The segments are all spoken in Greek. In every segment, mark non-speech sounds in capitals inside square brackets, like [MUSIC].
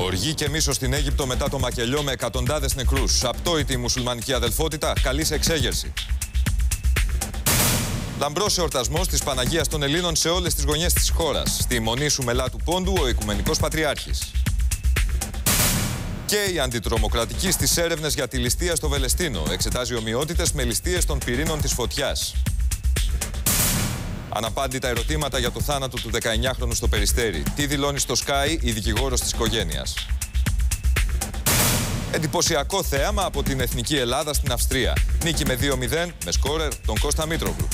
Οργή και μίσο στην Αίγυπτο μετά το μακελιό με εκατοντάδες νεκρούς. Απτόητη η μουσουλμανική αδελφότητα, καλή σε εξέγερση. Λαμπρός εορτασμό της Παναγίας των Ελλήνων σε όλες τις γωνιές της χώρας. Στη μονή σου μελά του Πόντου, ο Οικουμενικός Πατριάρχης. Και η αντιτρομοκρατική στις έρευνες για τη ληστεία στο Βελεστίνο. Εξετάζει ομοιότητες με ληστείες των πυρήνων της φωτιάς. Αναπάντητα ερωτήματα για το θάνατο του 19χρονου στο Περιστέρι. Τι δηλώνει στο Sky η δικηγόρος της οικογένειας; Εντυπωσιακό θέαμα από την Εθνική Ελλάδα στην Αυστρία. Νίκη με 2-0 με σκόρερ τον Κώστα Μήτρογλου.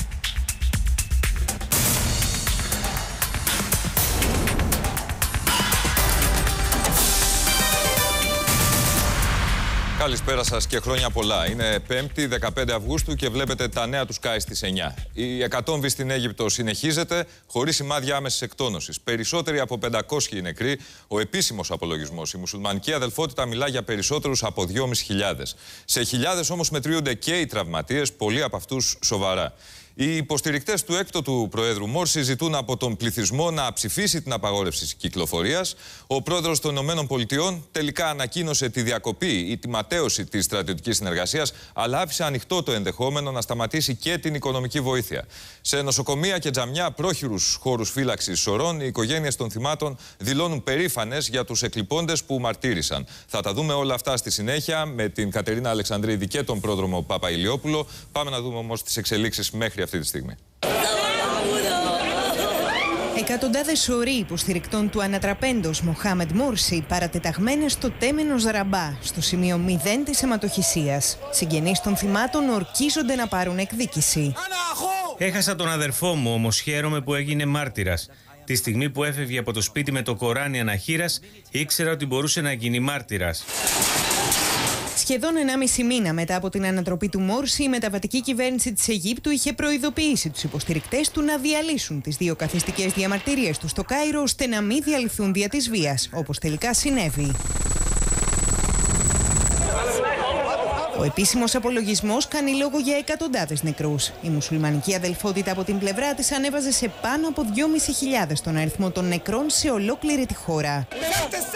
Καλησπέρα σας και χρόνια πολλά. Είναι 5η, 15 Αυγούστου και βλέπετε τα νέα τους Sky στις 9. Η εκατόμβη στην Αίγυπτο συνεχίζεται χωρίς σημάδια άμεσης εκτόνωσης. Περισσότεροι από 500 οι νεκροί. Ο επίσημος απολογισμός, η μουσουλμανική αδελφότητα, μιλά για περισσότερους από 2.500. Σε χιλιάδες όμως μετριούνται και οι τραυματίες, πολλοί από αυτούς σοβαρά. Οι υποστηρικτές του έκτοτου Προέδρου Μόρση ζητούν από τον πληθυσμό να ψηφίσει την απαγόρευση κυκλοφορίας. Ο πρόεδρος των ΗΠΑ τελικά ανακοίνωσε τη διακοπή ή τη ματέωση της στρατιωτικής συνεργασίας, αλλά άφησε ανοιχτό το ενδεχόμενο να σταματήσει και την οικονομική βοήθεια. Σε νοσοκομεία και τζαμιά, πρόχειρους χώρους φύλαξης σωρών, οι οικογένειες των θυμάτων δηλώνουν περήφανες για τους εκλειπώντες που μαρτύρησαν. Θα τα δούμε όλα αυτά στη συνέχεια με την Κατερίνα Αλεξανδρίδη και τον πρόδρομο Παπα Ηλιόπουλο. Πάμε να δούμε όμως τις εξελίξεις μέχρι αυτή τη στιγμή. Εκατοντάδες σωροί υποστηρικτών του ανατραπέντος Μοχάμεντ Μούρση παρατεταγμένε στο τέμενο Ζαραμπά, στο σημείο 0 της αιματοχυσίας. Συγγενείς των θυμάτων ορκίζονται να πάρουν εκδίκηση. Έχασα τον αδερφό μου, όμως χαίρομαι που έγινε μάρτυρας. Τη στιγμή που έφευγε από το σπίτι με το Κοράνι αναχείρα, ήξερα ότι μπορούσε να γίνει μάρτυρας. Σχεδόν 1,5 μήνα μετά από την ανατροπή του Μόρση, η μεταβατική κυβέρνηση της Αιγύπτου είχε προειδοποιήσει τους υποστηρικτές του να διαλύσουν τις δύο καθιστικές διαμαρτυρίες τους στο Κάιρο, ώστε να μην διαλυθούν δια της βίας, όπως τελικά συνέβη. Ο επίσημος απολογισμός κάνει λόγο για εκατοντάδες νεκρούς. Η μουσουλμανική αδελφότητα από την πλευρά της ανέβαζε σε πάνω από 2.500 τον αριθμό των νεκρών σε ολόκληρη τη χώρα.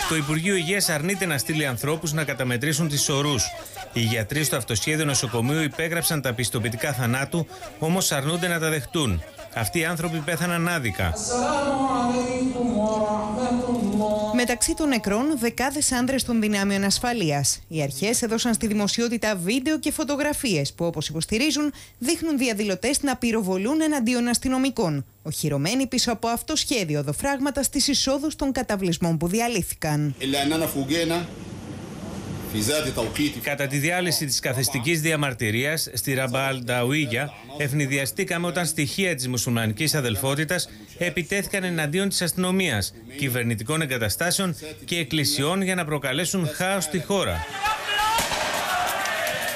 Το Υπουργείο Υγείας αρνείται να στείλει ανθρώπους να καταμετρήσουν τις ορούς. Οι γιατροί στο αυτοσχέδιο νοσοκομείου υπέγραψαν τα πιστοποιητικά θανάτου, όμως αρνούνται να τα δεχτούν. Αυτοί οι άνθρωποι πέθαναν άδικα. Μεταξύ των νεκρών, δεκάδες άνδρε των δυνάμεων ασφαλείας. Οι αρχές έδωσαν στη δημοσιότητα βίντεο και φωτογραφίες που, όπως υποστηρίζουν, δείχνουν διαδηλωτές να πυροβολούν εναντίον αστυνομικών, οχυρωμένοι πίσω από αυτό σχέδιο οδοφράγματα στις εισόδους των καταβλισμών που διαλύθηκαν. Κατά τη διάλυση της καθεστικής διαμαρτυρίας στη Ραμπάλ Νταουίγια, ευνηδιαστήκαμε όταν στοιχεία της μουσουλμανικής αδελφότητας επιτέθηκαν εναντίον της αστυνομίας, κυβερνητικών εγκαταστάσεων και εκκλησιών για να προκαλέσουν χάος στη χώρα.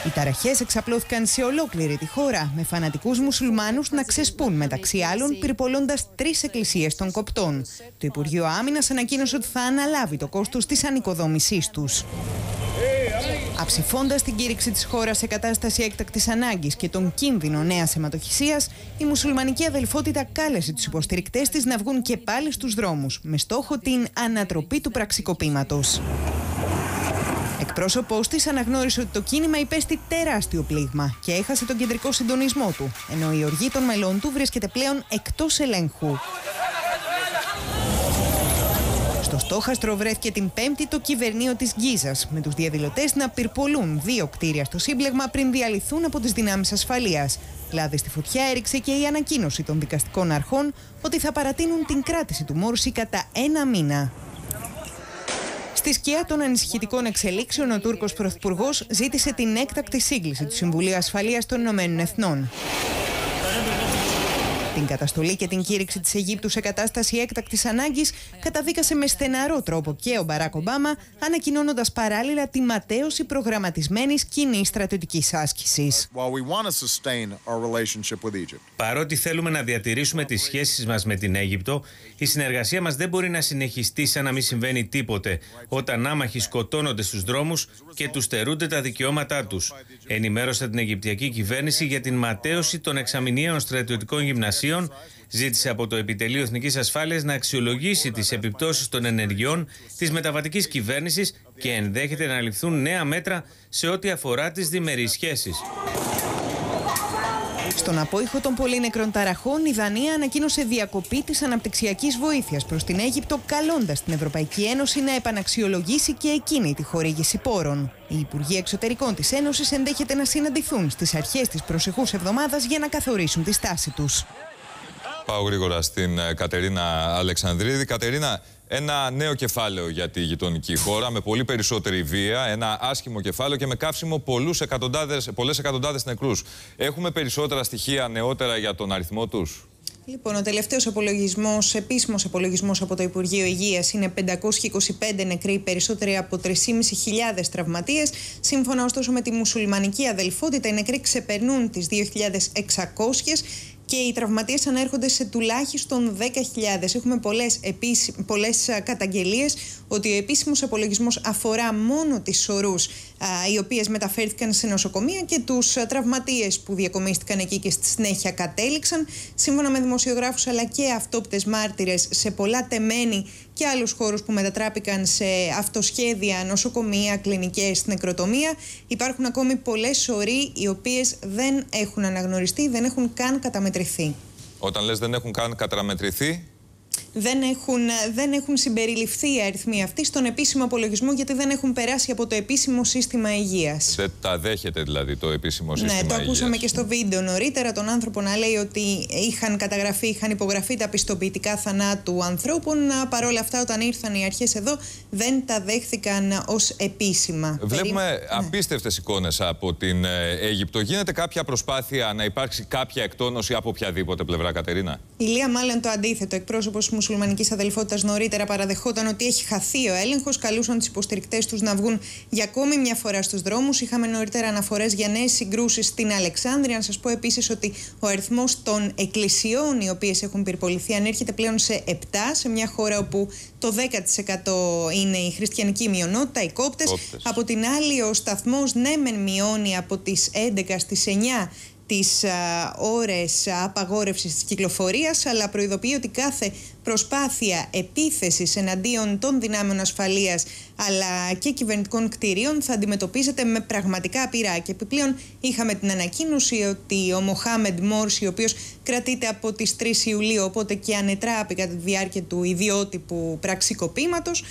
Οι ταραχές εξαπλώθηκαν σε ολόκληρη τη χώρα, με φανατικούς μουσουλμάνους να ξεσπούν μεταξύ άλλων πυρπολώντας τρεις εκκλησίες των κοπτών. Το Υπουργείο Άμυνας ανακοίνωσε ότι θα αναλάβει το κόστος της ανοικοδόμησής τους. Αψηφώντας την κήρυξη της χώρας σε κατάσταση έκτακτης ανάγκης και τον κίνδυνο νέας αιματοχυσίας, η μουσουλμανική αδελφότητα κάλεσε τους υποστηρικτές της να βγουν και πάλι στους δρόμους, με στόχο την ανατροπή του πραξικοπήματος. Εκπρόσωπό της αναγνώρισε ότι το κίνημα υπέστη τεράστιο πλήγμα και έχασε τον κεντρικό συντονισμό του, ενώ η οργή των μελών του βρίσκεται πλέον εκτός ελέγχου. Στο στόχαστρο βρέθηκε την Πέμπτη το κυβερνείο της Γκίζας, με τους διαδηλωτές να πυρπολούν δύο κτίρια στο σύμπλεγμα πριν διαλυθούν από τις δυνάμεις ασφαλείας. Λάδι στη φωτιά έριξε και η ανακοίνωση των δικαστικών αρχών ότι θα παρατείνουν την κράτηση του Μόρση κατά ένα μήνα. Στη σκιά των ανησυχητικών εξελίξεων, ο Τούρκος Πρωθυπουργός ζήτησε την έκτακτη σύγκληση του Συμβουλίου Ασφαλείας των Ηνωμένων Εθνών. Την καταστολή και την κήρυξη της Αιγύπτου σε κατάσταση έκτακτης ανάγκης καταδίκασε με στεναρό τρόπο και ο Μπαράκ Ομπάμα, ανακοινώνοντας παράλληλα τη ματέωση προγραμματισμένης κοινή στρατιωτικής άσκησης. Παρότι θέλουμε να διατηρήσουμε τις σχέσεις μας με την Αίγυπτο, η συνεργασία μας δεν μπορεί να συνεχιστεί σαν να μην συμβαίνει τίποτε όταν άμαχοι σκοτώνονται στους δρόμους και τους στερούνται τα δικαιώματά τους. Ενημέρωσα την Αιγυπτιακή κυβέρνηση για την ματέωση των εξαμηνίων στρατιωτικών γυμνασίων Εργασίων ζήτησε από το Επιτελείο Εθνικής Ασφάλειας να αξιολογήσει τις επιπτώσεις των ενεργειών της μεταβατικής κυβέρνησης και ενδέχεται να ληφθούν νέα μέτρα σε ό,τι αφορά τις διμερείς σχέσεις. Στον απόϊχο των πολύ νεκρών ταραχών, η Δανία ανακοίνωσε διακοπή της αναπτυξιακής βοήθειας προς την Αίγυπτο, καλώντας την Ευρωπαϊκή Ένωση να επαναξιολογήσει και εκείνη τη χορήγηση πόρων. Οι Υπουργοί Εξωτερικών της Ένωσης ενδέχεται να συναντηθούν στις αρχές της προσεχούς εβδομάδας για να καθορίσουν τη στάση τους. Πάω γρήγορα στην ε, Κατερίνα Αλεξανδρίδη. Κατερίνα, ένα νέο κεφάλαιο για τη γειτονική χώρα με πολύ περισσότερη βία, ένα άσχημο κεφάλαιο και με καύσιμο πολλούς εκατοντάδες, πολλές εκατοντάδες νεκρούς. Έχουμε περισσότερα στοιχεία νεότερα για τον αριθμό τους; Λοιπόν, ο τελευταίος απολογισμός, επίσημος απολογισμός από το Υπουργείο Υγείας είναι 525 νεκροί, περισσότεροι από 3.500 τραυματίες. Σύμφωνα ωστόσο με τη μουσουλμανική αδελφότητα, οι νεκροί ξεπερνούν τις 2.600 και οι τραυματίες ανέρχονται σε τουλάχιστον 10.000. Έχουμε πολλές πολλές καταγγελίες ότι ο επίσημος απολογισμός αφορά μόνο τις σωρού οι οποίες μεταφέρθηκαν σε νοσοκομεία και τους τραυματίες που διακομίστηκαν εκεί και στη συνέχεια κατέληξαν. Σύμφωνα με δημοσιογράφους αλλά και αυτόπτες μάρτυρες σε πολλά τεμένη και άλλους χώρους που μετατράπηκαν σε αυτοσχέδια, νοσοκομεία, κλινικές, νεκροτομία. Υπάρχουν ακόμη πολλές σωροί οι οποίες δεν έχουν αναγνωριστεί, δεν έχουν καν καταμετρηθεί. Όταν λες δεν έχουν καν καταμετρηθεί, δεν έχουν, δεν έχουν συμπεριληφθεί οι αριθμοί αυτοί στον επίσημο απολογισμό γιατί δεν έχουν περάσει από το επίσημο σύστημα υγείας. Δεν τα δέχεται δηλαδή το επίσημο ναι, σύστημα υγεία. Ναι, το ακούσαμε και στο βίντεο νωρίτερα. Τον άνθρωπο να λέει ότι είχαν καταγραφεί, είχαν υπογραφεί τα πιστοποιητικά θανάτου ανθρώπων. Παρόλα αυτά, όταν ήρθαν οι αρχές εδώ, δεν τα δέχθηκαν ως επίσημα. Βλέπουμε ναι. απίστευτες εικόνες από την ε, Αίγυπτο. Γίνεται κάποια προσπάθεια να υπάρξει κάποια εκτόνωση από οποιαδήποτε πλευρά, Κατερίνα; Η Λία, μάλλον το αντίθετο. Εκπρόσωπος μουσουλμανικής αδελφότητας νωρίτερα παραδεχόταν ότι έχει χαθεί ο έλεγχος. Καλούσαν του υποστηρικτές τους να βγουν για ακόμη μια φορά στους δρόμους. Είχαμε νωρίτερα αναφορές για νέες συγκρούσεις στην Αλεξάνδρεια. Να σας πω επίσης ότι ο αριθμός των εκκλησιών οι οποίες έχουν πυρποληθεί ανέρχεται πλέον σε 7 σε μια χώρα όπου το 10% είναι η χριστιανική μειονότητα, οι κόπτες. Από την άλλη, ο σταθμός ναι, μεν μειώνει από τις 11 στις 9 τις α, ώρες απαγόρευσης της κυκλοφορίας αλλά προειδοποιεί ότι κάθε προσπάθεια επίθεσης εναντίον των δυνάμεων ασφαλείας αλλά και κυβερνητικών κτηρίων θα αντιμετωπίζεται με πραγματικά πειρά. Και επιπλέον είχαμε την ανακοίνωση ότι ο Μοχάμεντ Μόρση, ο οποίος κρατείται από τις 3 Ιουλίου, οπότε και ανετράπη κατά τη διάρκεια του ιδιότυπου πραξικοπήματος,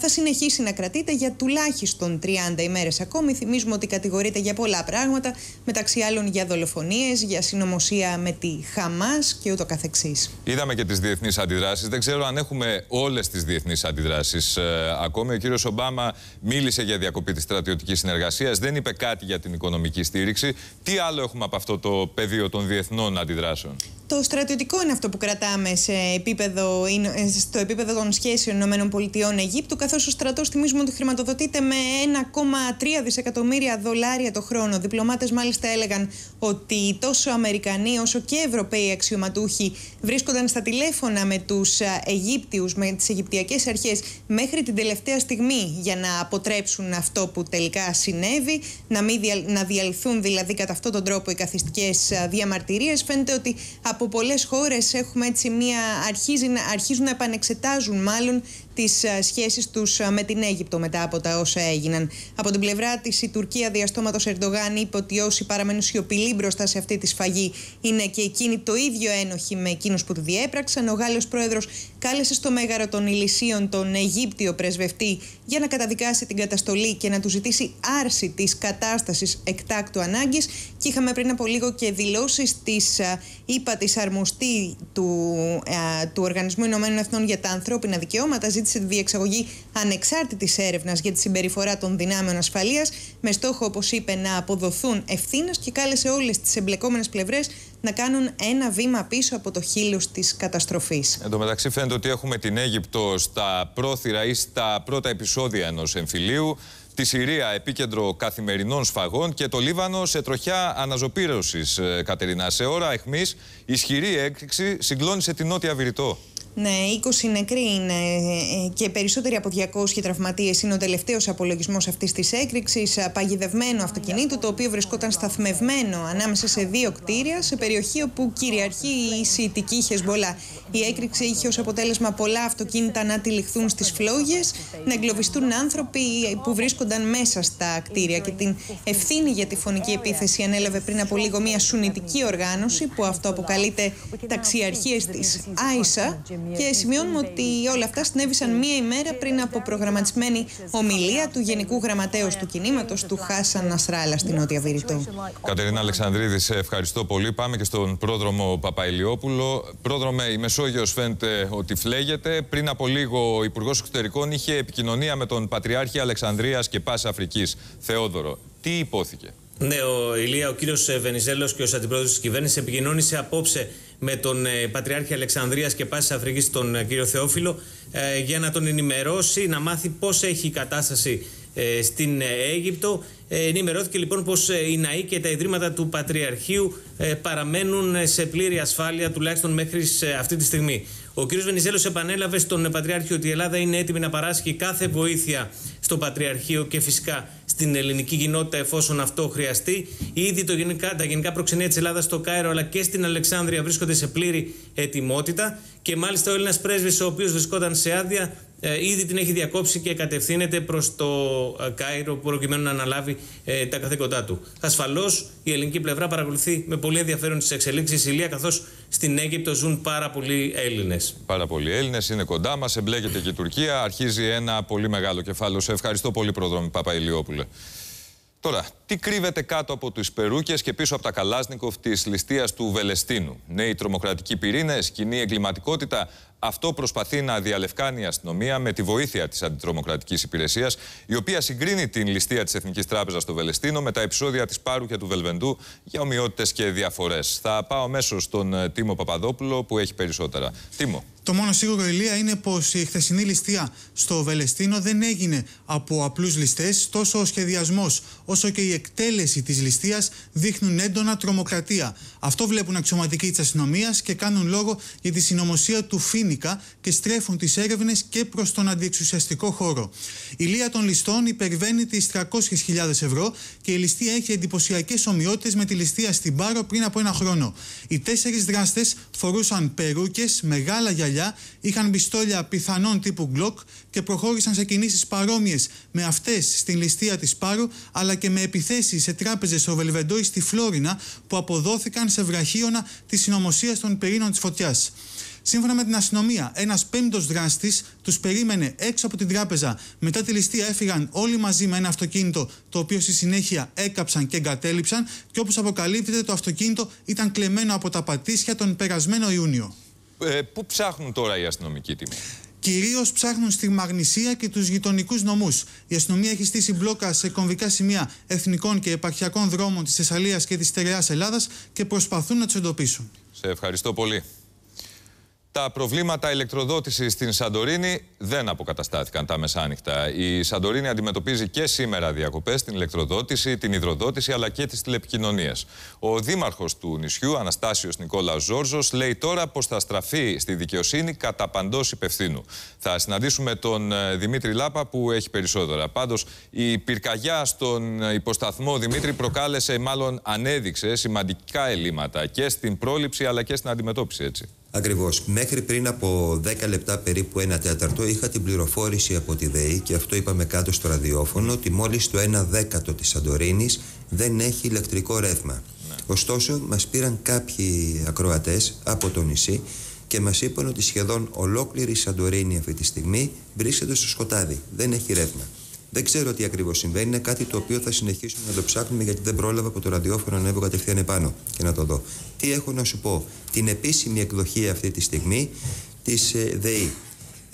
θα συνεχίσει να κρατείται για τουλάχιστον 30 ημέρες ακόμη. Θυμίζουμε ότι κατηγορείται για πολλά πράγματα, μεταξύ άλλων για δολοφονίες, για συνωμοσία με τη Χαμάς και ούτω καθεξής. Είδαμε και τις διεθνείς αντιδράσεις. Δεν ξέρω αν έχουμε όλες τις διεθνείς αντιδράσεις. Ε, ακόμη ο κύριος Ομπάμα μίλησε για διακοπή της στρατιωτικής συνεργασίας, δεν είπε κάτι για την οικονομική στήριξη. Τι άλλο έχουμε από αυτό το πεδίο των διεθνών αντιδράσεων; Το στρατιωτικό είναι αυτό που κρατάμε σε επίπεδο, ε, στο επίπεδο των σχέσεων ΗΠΑ-Αιγύπτου, καθώς ο στρατός θυμίζουμε ότι χρηματοδοτείται με 1,3 δισεκατομμύρια δολάρια το χρόνο. Διπλωμάτες μάλιστα έλεγαν ότι τόσο Αμερικανοί όσο και Ευρωπαίοι αξιωματούχοι βρίσκονταν στα τηλέφωνα με τους Αιγύπτιους, με τις Αιγυπτιακές αρχές μέχρι την τελευταία στιγμή για να αποτρέψουν αυτό που τελικά συνέβη, να, μην να διαλυθούν δηλαδή κατά αυτόν τον τρόπο οι καθιστικές διαμαρτυρίες. Φαίνεται ότι από πολλές χώρες έχουμε έτσι μια, αρχίζει, αρχίζουν να επανεξετάζουν μάλλον τις ε, σχέσεις τους ε, με την Αίγυπτο μετά από τα όσα έγιναν. Από την πλευρά της, η Τουρκία διαστόματος Ερντογάν είπε ότι όσοι παραμένουν σιωπηλοί μπροστά σε αυτή τη σφαγή είναι και εκείνοι το ίδιο ένοχοι με εκείνους που τη διέπραξαν. Ο Γάλλος πρόεδρος κάλεσε στο μέγαρο των Ηλυσίων τον Αιγύπτιο πρεσβευτή για να καταδικάσει την καταστολή και να του ζητήσει άρση της κατάστασης εκτάκτου ανάγκης. Και είχαμε πριν από λίγο και δηλώσεις της ΥΠΑ της αρμοστή του, του Οργανισμού Ηνωμένων Εθνών για τα Ανθρώπινα Δικαιώματα ζήτησε τη διεξαγωγή ανεξάρτητης έρευνας για τη συμπεριφορά των δυνάμεων ασφαλείας, με στόχο, όπως είπε, να αποδοθούν ευθύνες και κάλεσε όλες τις εμπλεκόμενες πλευρές να κάνουν ένα βήμα πίσω από το χείλος της καταστροφής. Εν τω μεταξύ, φαίνεται ότι έχουμε την Αίγυπτο στα πρόθυρα ή στα πρώτα επεισόδια ενός εμφυλίου. Τη Συρία επίκεντρο καθημερινών σφαγών και το Λίβανο σε τροχιά αναζωπήρωσης, ε, Κατερίνα. Σε ώρα εχμής, ισχυρή έκρηξη συγκλώνησε την Νότια Βηρητό. Ναι, 20 νεκροί είναι ε, και περισσότεροι από 200 τραυματίες είναι ο τελευταίος απολογισμός αυτής της έκρηξης. Παγιδευμένο αυτοκινήτου, το οποίο βρισκόταν σταθμευμένο ανάμεσα σε δύο κτίρια, σε περιοχή όπου κυριαρχεί η Σιητική Χεσμολά. Η έκρηξη είχε ως αποτέλεσμα πολλά αυτοκίνητα να τυλιχθούν στις φλόγες, να εγκλωβιστούν άνθρωποι που βρίσκονταν μέσα στα κτίρια. Και την ευθύνη για τη φωνική επίθεση ανέλαβε πριν από λίγο μια σουνητική οργάνωση που αυτό αποκαλείται ταξιαρχίες της Άισα και σημειώνουμε ότι όλα αυτά συνέβησαν μία ημέρα πριν από προγραμματισμένη ομιλία του Γενικού Γραμματέου του Κινήματος του Χάσαν Νασράλα στην Νότια Βηρητό. Κατερίνα Αλεξανδρίδης, σε ευχαριστώ πολύ. Πάμε και στον πρόδρομο Παπαϊλιόπουλο. Πρόδρομε, η Μεσόγειος φαίνεται ότι φλέγεται. Πριν από λίγο, ο Υπουργός Εξωτερικών είχε επικοινωνία με τον Πατριάρχη Αλεξανδρίας και Πάση Αφρικής, Θεόδωρο. Τι υπόθηκε; Ναι, ο Ηλία, ο κύριος Βενιζέλος και ω αντιπρόεδρος της κυβέρνησης επικοινώνησε απόψε με τον ε, Πατριάρχη Αλεξανδρίας και Πάση Αφρικής, τον ε, κύριο Θεόφιλο, ε, για να τον ενημερώσει, να μάθει πώς έχει η κατάσταση στην Αίγυπτο. Ενημερώθηκε λοιπόν πως οι ναοί και τα ιδρύματα του Πατριαρχείου παραμένουν σε πλήρη ασφάλεια τουλάχιστον μέχρι αυτή τη στιγμή. Ο κ. Βενιζέλος επανέλαβε στον Πατριάρχη ότι η Ελλάδα είναι έτοιμη να παράσχει κάθε βοήθεια στο Πατριαρχείο και φυσικά στην ελληνική κοινότητα εφόσον αυτό χρειαστεί. Ήδη το γενικά, τα γενικά προξενία της Ελλάδας στο Κάιρο αλλά και στην Αλεξάνδρεια βρίσκονται σε πλήρη ετοιμότητα. Και μάλιστα ο Έλληνας πρέσβης, ο οποίος βρισκόταν σε άδεια, ε, ήδη την έχει διακόψει και κατευθύνεται προς το ε, Κάιρο προκειμένου να αναλάβει ε, τα καθήκοντά του. Ασφαλώς η ελληνική πλευρά παρακολουθεί με πολύ ενδιαφέρον τις εξελίξεις Ηλία, καθώς στην Αίγυπτο ζουν πάρα πολλοί Έλληνες. Πάρα πολλοί Έλληνες είναι κοντά μας, εμπλέκεται και η Τουρκία. Αρχίζει ένα πολύ μεγάλο κεφάλαιο. Σε ευχαριστώ πολύ, Πρόδρομη Παπαϊλιόπουλε. Τώρα, τι κρύβεται κάτω από του Περούκες και πίσω από τα Καλάσνικοφ της ληστείας του Βελεστίνου; Νέοι τρομοκρατικοί πυρήνες, κοινή εγκληματικότητα. Αυτό προσπαθεί να διαλευκάνει η αστυνομία με τη βοήθεια της Αντιτρομοκρατικής Υπηρεσίας, η οποία συγκρίνει την ληστεία της Εθνικής Τράπεζας στο Βελεστίνο με τα επεισόδια της Πάρου και του Βελβεντού για ομοιότητες και διαφορές. Θα πάω μέσω στον ε, Τίμο Παπαδόπουλο που έχει περισσότερα. Τίμο. Το μόνο σίγουρο, Ηλία, είναι πως η χθεσινή ληστεία στο Βελεστίνο δεν έγινε από απλούς ληστές. Τόσο ο σχεδιασμός όσο και η εκτέλεση της ληστείας δείχνουν έντονα τρομοκρατία. Αυτό βλέπουν αξιωματικοί της αστυνομίας και κάνουν λόγο για τη συνωμοσία του Φίνικα και στρέφουν τις έρευνες και προς τον αντιεξουσιαστικό χώρο. Η λία των ληστών υπερβαίνει τις 300.000 ευρώ και η ληστεία έχει εντυπωσιακές ομοιότητες με τη ληστεία στην Πάρο πριν από ένα χρόνο. Οι τέσσερις δράστες φορούσαν περούκες, μεγάλα γυαλιά είχαν πιστόλια πιθανών τύπου Glock και προχώρησαν σε κινήσεις παρόμοιες με αυτές στην ληστεία της Πάρου, αλλά και με επιθέσεις σε τράπεζες στο Βελβεντόι στη Φλόρινα που αποδόθηκαν σε βραχίωνα της συνωμοσίας των πυρήνων της φωτιάς. Σύμφωνα με την αστυνομία, ένας πέμπτος δράστης τους περίμενε έξω από την τράπεζα. Μετά τη ληστεία έφυγαν όλοι μαζί με ένα αυτοκίνητο, το οποίο στη συνέχεια έκαψαν και εγκατέλειψαν. Και όπως αποκαλύπτεται, το αυτοκίνητο ήταν κλεμμένο από τα πατήσια τον περασμένο Ιούνιο. Ε, πού ψάχνουν τώρα οι αστυνομικοί τιμοί. Κυρίως ψάχνουν στη Μαγνησία και τους γειτονικούς νομούς. Η αστυνομία έχει στήσει μπλόκα σε κομβικά σημεία εθνικών και επαρχιακών δρόμων της Θεσσαλίας και της Στερεάς Ελλάδας και προσπαθούν να τους εντοπίσουν. Σε ευχαριστώ πολύ. Τα προβλήματα ηλεκτροδότησης στην Σαντορίνη δεν αποκαταστάθηκαν τα μεσάνυχτα. Η Σαντορίνη αντιμετωπίζει και σήμερα διακοπές στην ηλεκτροδότηση, την υδροδότηση αλλά και τις τηλεπικοινωνίες. Ο δήμαρχος του νησιού, Αναστάσιος Νικόλα Ζόρζος, λέει τώρα πως θα στραφεί στη δικαιοσύνη κατά παντός υπευθύνου. Θα συναντήσουμε τον ε, Δημήτρη Λάπα που έχει περισσότερα. Πάντως, η πυρκαγιά στον υποσταθμό Δημήτρη προκάλεσε, μάλλον ανέδειξε σημαντικά ελλείμματα και στην πρόληψη αλλά και στην αντιμετώπιση, έτσι. Ακριβώς. Μέχρι πριν από 10 λεπτά, περίπου ένα τέταρτο, είχα την πληροφόρηση από τη ΔΕΗ και αυτό είπαμε κάτω στο ραδιόφωνο ότι μόλις το 1 δέκατο της Σαντορίνης δεν έχει ηλεκτρικό ρεύμα. Ναι. Ωστόσο, μας πήραν κάποιοι ακροατές από το νησί και μας είπαν ότι σχεδόν ολόκληρη η Σαντορίνη αυτή τη στιγμή βρίσκεται στο σκοτάδι. Δεν έχει ρεύμα. Δεν ξέρω τι ακριβώς συμβαίνει. Είναι κάτι το οποίο θα συνεχίσουμε να το ψάχνουμε γιατί δεν πρόλαβα από το ραδιόφωνο να ανέβω κατευθείαν επάνω και να το δω. Τι έχω να σου πω. Την επίσημη εκδοχή αυτή τη στιγμή της ε, ΔΕΗ.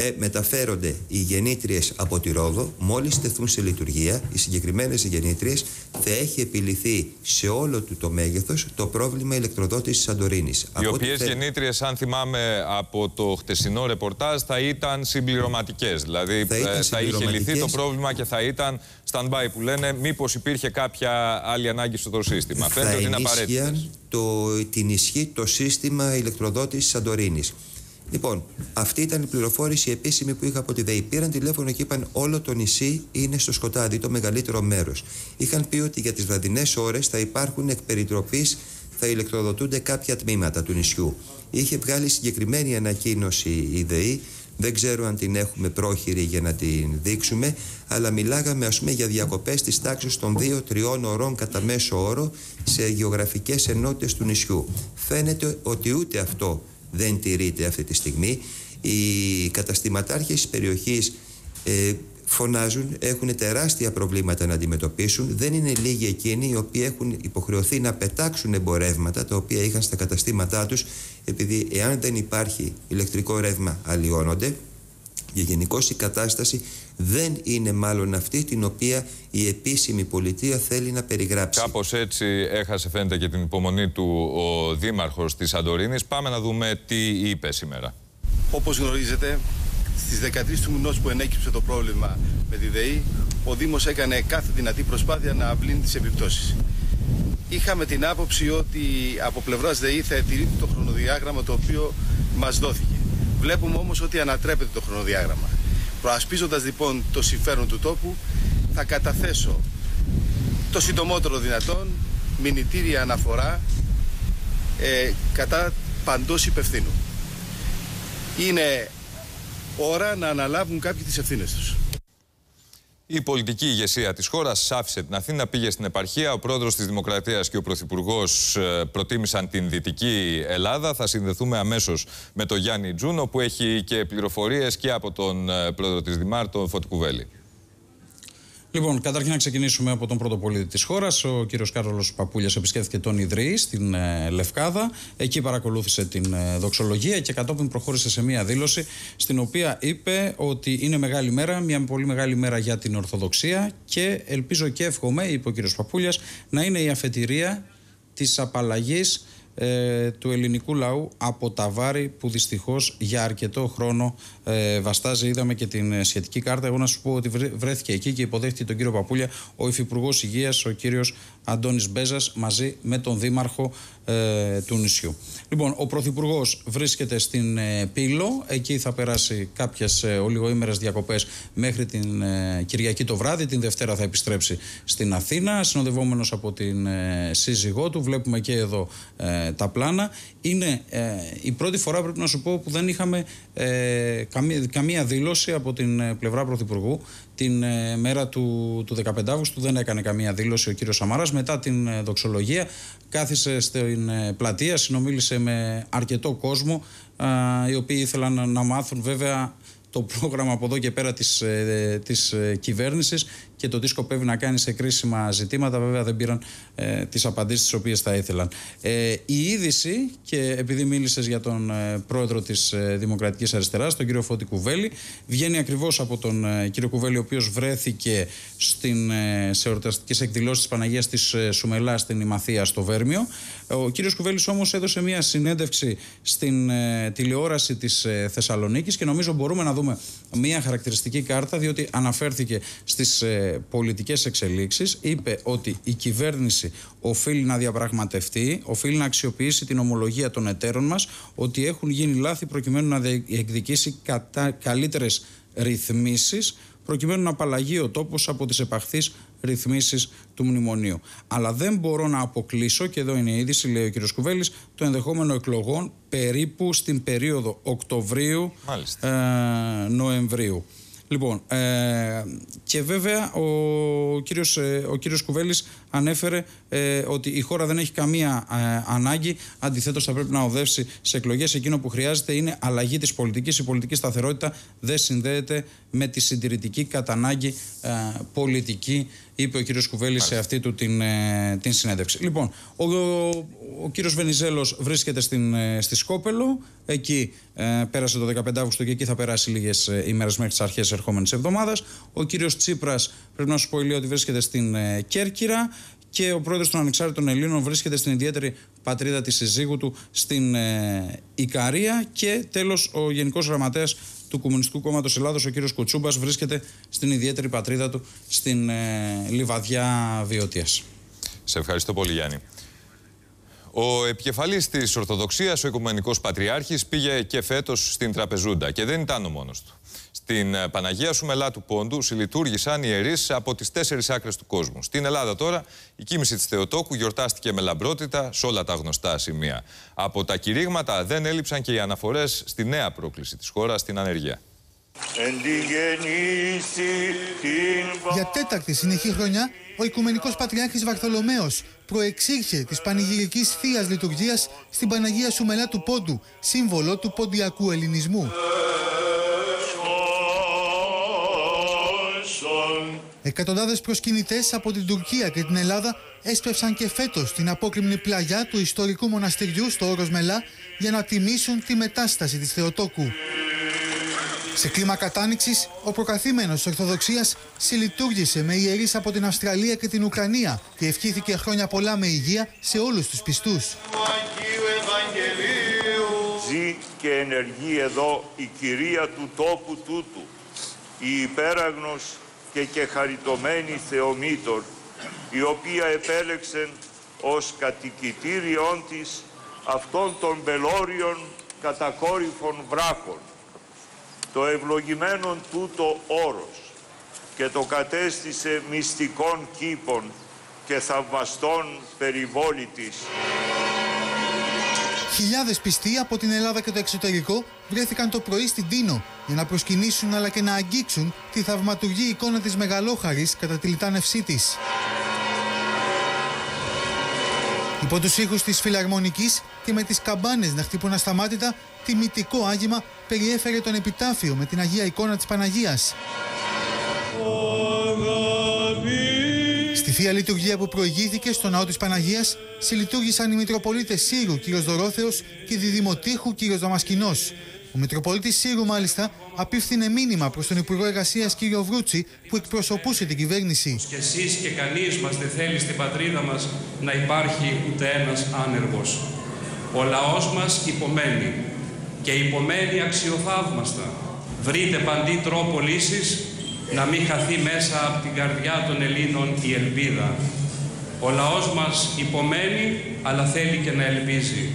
Ε, μεταφέρονται οι γεννήτριες από τη Ρόδο, μόλις τεθούν σε λειτουργία, οι συγκεκριμένες γεννήτριες θα έχει επιληθεί σε όλο του το μέγεθος το πρόβλημα ηλεκτροδότησης Σαντορίνης. Οι οποίες θε... γεννήτριες, αν θυμάμαι από το χτεσινό ρεπορτάζ, θα ήταν συμπληρωματικές. Δηλαδή θα, ε, θα είχε λυθεί το πρόβλημα και θα ήταν stand-by που λένε μήπως υπήρχε κάποια άλλη ανάγκη στο το σύστημα. Φαίνεται ότι είναι απαραίτητο. Το, την ισχύ το σύστημα ηλεκτροδότησης Σαντορίνης. Λοιπόν, αυτή ήταν η πληροφόρηση επίσημη που είχα από τη ΔΕΗ. Πήραν τηλέφωνο και είπαν όλο το νησί είναι στο σκοτάδι, το μεγαλύτερο μέρος. Είχαν πει ότι για τις βραδινές ώρες θα υπάρχουν εκ περιτροπή, θα ηλεκτροδοτούνται κάποια τμήματα του νησιού. Είχε βγάλει συγκεκριμένη ανακοίνωση η ΔΕΗ. Δεν ξέρω αν την έχουμε πρόχειρη για να την δείξουμε, αλλά μιλάγαμε ας πούμε για διακοπές της τάξης των 2-3 ωρών κατά μέσο όρο σε γεωγραφικές ενότητες του νησιού. Φαίνεται ότι ούτε αυτό δεν τηρείται αυτή τη στιγμή. Οι καταστηματάρχες της περιοχής ε, φωνάζουν, έχουν τεράστια προβλήματα να αντιμετωπίσουν. Δεν είναι λίγοι εκείνοι οι οποίοι έχουν υποχρεωθεί να πετάξουν εμπορεύματα τα οποία είχαν στα καταστήματά τους επειδή εάν δεν υπάρχει ηλεκτρικό ρεύμα αλλοιώνονται και γενικώς η κατάσταση δεν είναι μάλλον αυτή την οποία η επίσημη πολιτεία θέλει να περιγράψει. Κάπως έτσι έχασε φαίνεται και την υπομονή του ο Δήμαρχος της Σαντορίνης. Πάμε να δούμε τι είπε σήμερα. Όπως γνωρίζετε, στις 13 του μηνός που ενέκυψε το πρόβλημα με τη ΔΕΗ, ο Δήμος έκανε κάθε δυνατή προσπάθεια να απλύνει τις επιπτώσεις. Είχαμε την άποψη ότι από πλευράς ΔΕΗ θα ετηρείται το χρονοδιάγραμμα το οποίο μας δόθηκε. Βλέπουμε όμως ότι ανατρέπεται το χρονοδιάγραμμα. Προασπίζοντας λοιπόν το συμφέρον του τόπου, θα καταθέσω το συντομότερο δυνατόν μηνυτήρια αναφορά ε, κατά παντός υπευθύνου. Είναι ώρα να αναλάβουν κάποιοι τις ευθύνες τους. Η πολιτική ηγεσία της χώρας άφησε την Αθήνα, πήγε στην επαρχία. Ο πρόεδρος της Δημοκρατίας και ο πρωθυπουργός ε, προτίμησαν την Δυτική Ελλάδα. Θα συνδεθούμε αμέσως με τον Γιάννη Τζούνο, που έχει και πληροφορίες και από τον ε, πρόεδρο της Δημάρ, τον Φωτικουβέλη. Λοιπόν, καταρχήν να ξεκινήσουμε από τον πρώτο πολίτη της χώρας. Ο κύριος Κάρολος Παπούλιας επισκέφθηκε τον Ιδρύη στην ε, Λευκάδα. Εκεί παρακολούθησε την ε, δοξολογία και κατόπιν προχώρησε σε μία δήλωση στην οποία είπε ότι είναι μεγάλη μέρα, μια πολύ μεγάλη μέρα για την Ορθοδοξία και ελπίζω και εύχομαι, είπε ο κύριος Παπούλιας, να είναι η αφετηρία της απαλλαγής ε, του ελληνικού λαού από τα βάρη που δυστυχώς για αρκετό χρόνο ε, βαστάζει. Είδαμε και την ε, σχετική κάρτα. Εγώ να σου πω ότι βρέθηκε εκεί και υποδέχτηκε τον κύριο Παπούλια ο Υφυπουργός Υγείας, ο κύριος Αντώνης Μπέζας μαζί με τον Δήμαρχο ε, του νησιού. Λοιπόν, ο Πρωθυπουργός βρίσκεται στην ε, Πύλο. Εκεί θα περάσει κάποιες ε, ολιγοήμερες διακοπές μέχρι την ε, Κυριακή το βράδυ. Την Δευτέρα θα επιστρέψει στην Αθήνα, συνοδευόμενος από την ε, σύζυγό του. Βλέπουμε και εδώ ε, τα πλάνα. Είναι η πρώτη φορά, πρέπει να σου πω, που δεν είχαμε καμία, καμία δήλωση από την πλευρά Πρωθυπουργού. Την μέρα του, του 15 Αύγουστου δεν έκανε καμία δήλωση ο κύριος Σαμαράς. Μετά την δοξολογία κάθισε στην πλατεία, συνομίλησε με αρκετό κόσμο, οι οποίοι ήθελαν να μάθουν βέβαια το πρόγραμμα από εδώ και πέρα της, ε, της ε, κυβέρνησης και το τι σκοπεύει να κάνει σε κρίσιμα ζητήματα. Βέβαια δεν πήραν ε, τις απαντήσεις τις οποίες θα ήθελαν. Ε, η είδηση, και επειδή μίλησες για τον ε, πρόεδρο της ε, Δημοκρατικής Αριστεράς, τον κύριο Φώτη Κουβέλη, βγαίνει ακριβώς από τον ε, κύριο Κουβέλη, ο οποίος βρέθηκε στην, σε εορταστικές εκδηλώσεις της Παναγίας της Σουμελά στην Ημαθία στο Βέρμιο. Ο κύριος Κουβέλης όμως έδωσε μια συνέντευξη στην τηλεόραση της Θεσσαλονίκης και νομίζω μπορούμε να δούμε μια χαρακτηριστική κάρτα διότι αναφέρθηκε στις πολιτικές εξελίξεις είπε ότι η κυβέρνηση οφείλει να διαπραγματευτεί, οφείλει να αξιοποιήσει την ομολογία των εταίρων μας ότι έχουν γίνει λάθη προκειμένου να διεκδικήσει κατά, καλύτερες ρυθμίσεις προκειμένου να απαλλαγεί ο τόπος από τις επαχθείς ρυθμίσεις του μνημονίου. Αλλά δεν μπορώ να αποκλείσω, και εδώ είναι η είδηση, λέει ο κ. Κουβέλης, το ενδεχόμενο εκλογών περίπου στην περίοδο Οκτωβρίου-Νοεμβρίου. Λοιπόν, ε, και βέβαια ο κύριος, ε, ο κύριος Κουβέλης ανέφερε ε, ότι η χώρα δεν έχει καμία ε, ανάγκη, αντιθέτως θα πρέπει να οδεύσει σε εκλογές. Εκείνο που χρειάζεται είναι αλλαγή της πολιτικής. Η πολιτική σταθερότητα δεν συνδέεται με τη συντηρητική κατά ανάγκη πολιτική είπε ο κύριος Κουβέλης σε αυτή του την, ε, την συνέντευξη. Λοιπόν, ο, ο, ο κύριος Βενιζέλος βρίσκεται στην, ε, στη Σκόπελο. Εκεί ε, πέρασε το 15 Αύγουστο και εκεί θα περάσει λίγες ημέρες μέχρι τις αρχές ερχόμενης εβδομάδας. Ο κύριος Τσίπρας, πρέπει να σου πω, ότι βρίσκεται στην Κέρκυρα και ο πρόεδρος των Ανεξάρτητων Ελλήνων βρίσκεται στην ιδιαίτερη πατρίδα της συζύγου του στην ε, Ικαρία και τέλος ο Γενικός Γραμματέας του Κομμουνιστικού Κόμματος Ελλάδος, ο κύριος Κουτσούμπας, βρίσκεται στην ιδιαίτερη πατρίδα του στην ε, Λιβαδιά Βιωτίας. Σε ευχαριστώ πολύ Γιάννη. Ο επικεφαλής της Ορθοδοξίας, ο Οικουμενικός Πατριάρχης, πήγε και φέτος στην Τραπεζούντα και δεν ήταν ο μόνος του. Στην ε, Παναγία Σουμελά του Πόντου συλλειτουργήσαν ιερείς από τις τέσσερις άκρες του κόσμου. Στην Ελλάδα τώρα η κοίμηση της Θεοτόκου γιορτάστηκε με λαμπρότητα σε όλα τα γνωστά σημεία. Από τα κηρύγματα δεν έλειψαν και οι αναφορές στη νέα πρόκληση της χώρας στην ανεργία. Για τέταρτη συνεχή χρονιά, ο Οικουμενικός Πατριάρχης Βαρθολομαίος προεξήρχε της πανηγυρικής θείας λειτουργίας στην Παναγία Σουμελά του Πόντου, σύμβολο του ποντιακού ελληνισμού. Εκατοντάδες προσκυνητές από την Τουρκία και την Ελλάδα έσπευσαν και φέτος στην απόκρημνη πλαγιά του ιστορικού μοναστηριού στο όρος Μελά για να τιμήσουν τη μετάσταση της Θεοτόκου. Σε κλίμα κατάνοιξης, ο προκαθήμενος της Ορθοδοξίας συλλειτουργήσε με ιερείς από την Αυστραλία και την Ουκρανία και ευχήθηκε χρόνια πολλά με υγεία σε όλους τους πιστούς. Ζει και ενεργεί εδώ η κυρία του τόπου τούτου, η υπέραγνος και και χαριτωμένη Θεομήτωρ, η οποία επέλεξε ως κατοικητήριόν της αυτών των πελώριων κατακόρυφων βράχων. Το ευλογημένον τούτο όρος και το κατέστησε μυστικών κήπων και θαυμαστών περιβόλητης. Χιλιάδες πιστοί από την Ελλάδα και το εξωτερικό βρέθηκαν το πρωί στην Τίνο για να προσκυνήσουν αλλά και να αγγίξουν τη θαυματουργή εικόνα της Μεγαλόχαρης κατά τη λιτάνευσή της. Υπό τους ήχους της φιλαρμονικής και με τις καμπάνες να χτυπούν ασταμάτητα, τιμητικό άγημα περιέφερε τον επιτάφιο με την Αγία εικόνα της Παναγίας. Στη Θεία Λειτουργία που προηγήθηκε στο ναό της Παναγίας, συλλειτουργήσαν οι Μητροπολίτες Σύρου κ. Δωρόθεο και Διδημοτήχου κ. Δαμασκηνός. Ο Μητροπολίτης Σύρου, μάλιστα, απίφθινε μήνυμα προς τον Υπουργό Εργασίας κ. Βρούτσι, που εκπροσωπούσε την κυβέρνηση. Και εσείς και κανείς μας δεν θέλει στην πατρίδα μας να υπάρχει ούτε ένας άνεργος. Ο λαός μας υπομένει και υπομένει αξιοθαύμαστα. Βρείτε παντή τρόπο λύσης να μην χαθεί μέσα από την καρδιά των Ελλήνων η ελπίδα. Ο λαός μας υπομένει, αλλά θέλει και να ελπίζει.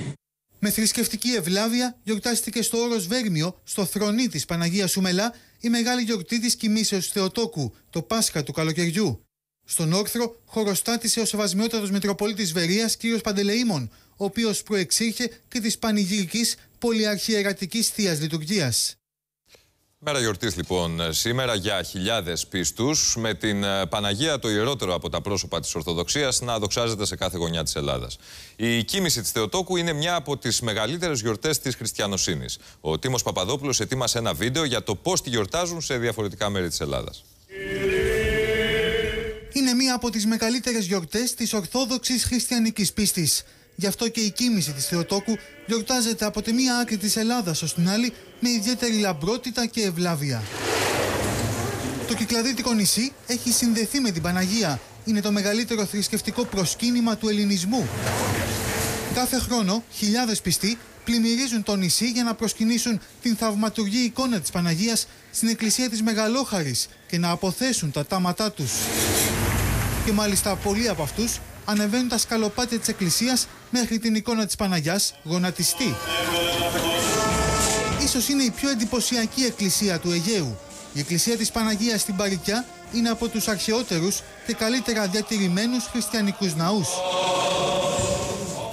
Με θρησκευτική ευλάβεια γιορτάστηκε στο όρος Βέρμιο, στο θρονί της Παναγίας Σουμελά, η μεγάλη γιορτή της κοιμήσεως Θεοτόκου, το Πάσχα του καλοκαιριού. Στον όρθρο χωροστάτησε ο Σεβασμιότατος Μητροπολίτης Βερίας κ. Παντελεήμων, ο οποίος προεξήρχε και της πανηγυρικής πολυαρχιερατικής θείας λειτουργίας. Μέρα γιορτής λοιπόν σήμερα για χιλιάδες πίστους, με την ε, Παναγία το ιερότερο από τα πρόσωπα της Ορθοδοξίας να δοξάζεται σε κάθε γωνιά της Ελλάδας. Η κίνηση της Θεοτόκου είναι μια από τις μεγαλύτερες γιορτές της χριστιανοσύνης. Ο Τίμος Παπαδόπουλος ετοίμασε ένα βίντεο για το πώς τη γιορτάζουν σε διαφορετικά μέρη της Ελλάδας. Είναι μία από τις μεγαλύτερες γιορτές της Ορθόδοξης Χριστιανικής πίστης. Γι' αυτό και η κίνηση της Θεοτόκου γιορτάζεται από τη μία άκρη της Ελλάδας ως την άλλη με ιδιαίτερη λαμπρότητα και ευλάβεια. Το κυκλαδίτικο νησί έχει συνδεθεί με την Παναγία. Είναι το μεγαλύτερο θρησκευτικό προσκύνημα του ελληνισμού. Κάθε χρόνο χιλιάδες πιστοί πλημμυρίζουν το νησί για να προσκυνήσουν την θαυματουργή εικόνα της Παναγίας στην εκκλησία της Μεγαλόχαρης και να αποθέσουν τα τάματά τους. Και μάλιστα πολλοί από αυτούς ανεβαίνουν τα σκαλοπάτια της εκκλησίας μέχρι την εικόνα της Παναγιάς γονατιστή. Ίσως είναι η πιο εντυπωσιακή εκκλησία του Αιγαίου. Η εκκλησία της Παναγίας στην Παρικιά είναι από τους αρχαιότερους και καλύτερα διατηρημένους χριστιανικούς ναούς.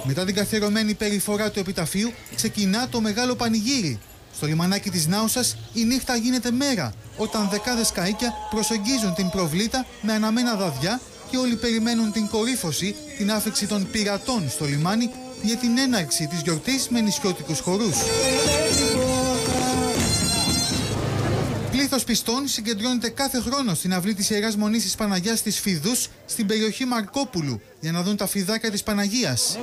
Μετά την καθιερωμένη περιφορά του επιταφείου ξεκινά το μεγάλο πανηγύρι. Στο λιμανάκι της Νάουσας η νύχτα γίνεται μέρα όταν δεκάδες καΐκια προσεγγίζουν την προβλήτα με αναμένα δαδιά και όλοι περιμένουν την κορύφωση, την άφηξη των πειρατών στο λιμάνι για την έναρξη της γιορτής με νησιώτικους χορούς. Πλήθος πιστών συγκεντρώνεται κάθε χρόνο στην αυλή της Ιεράς Μονής της Παναγίας της Φιδούς στην περιοχή Μαρκόπουλου για να δουν τα φιδάκια της Παναγίας.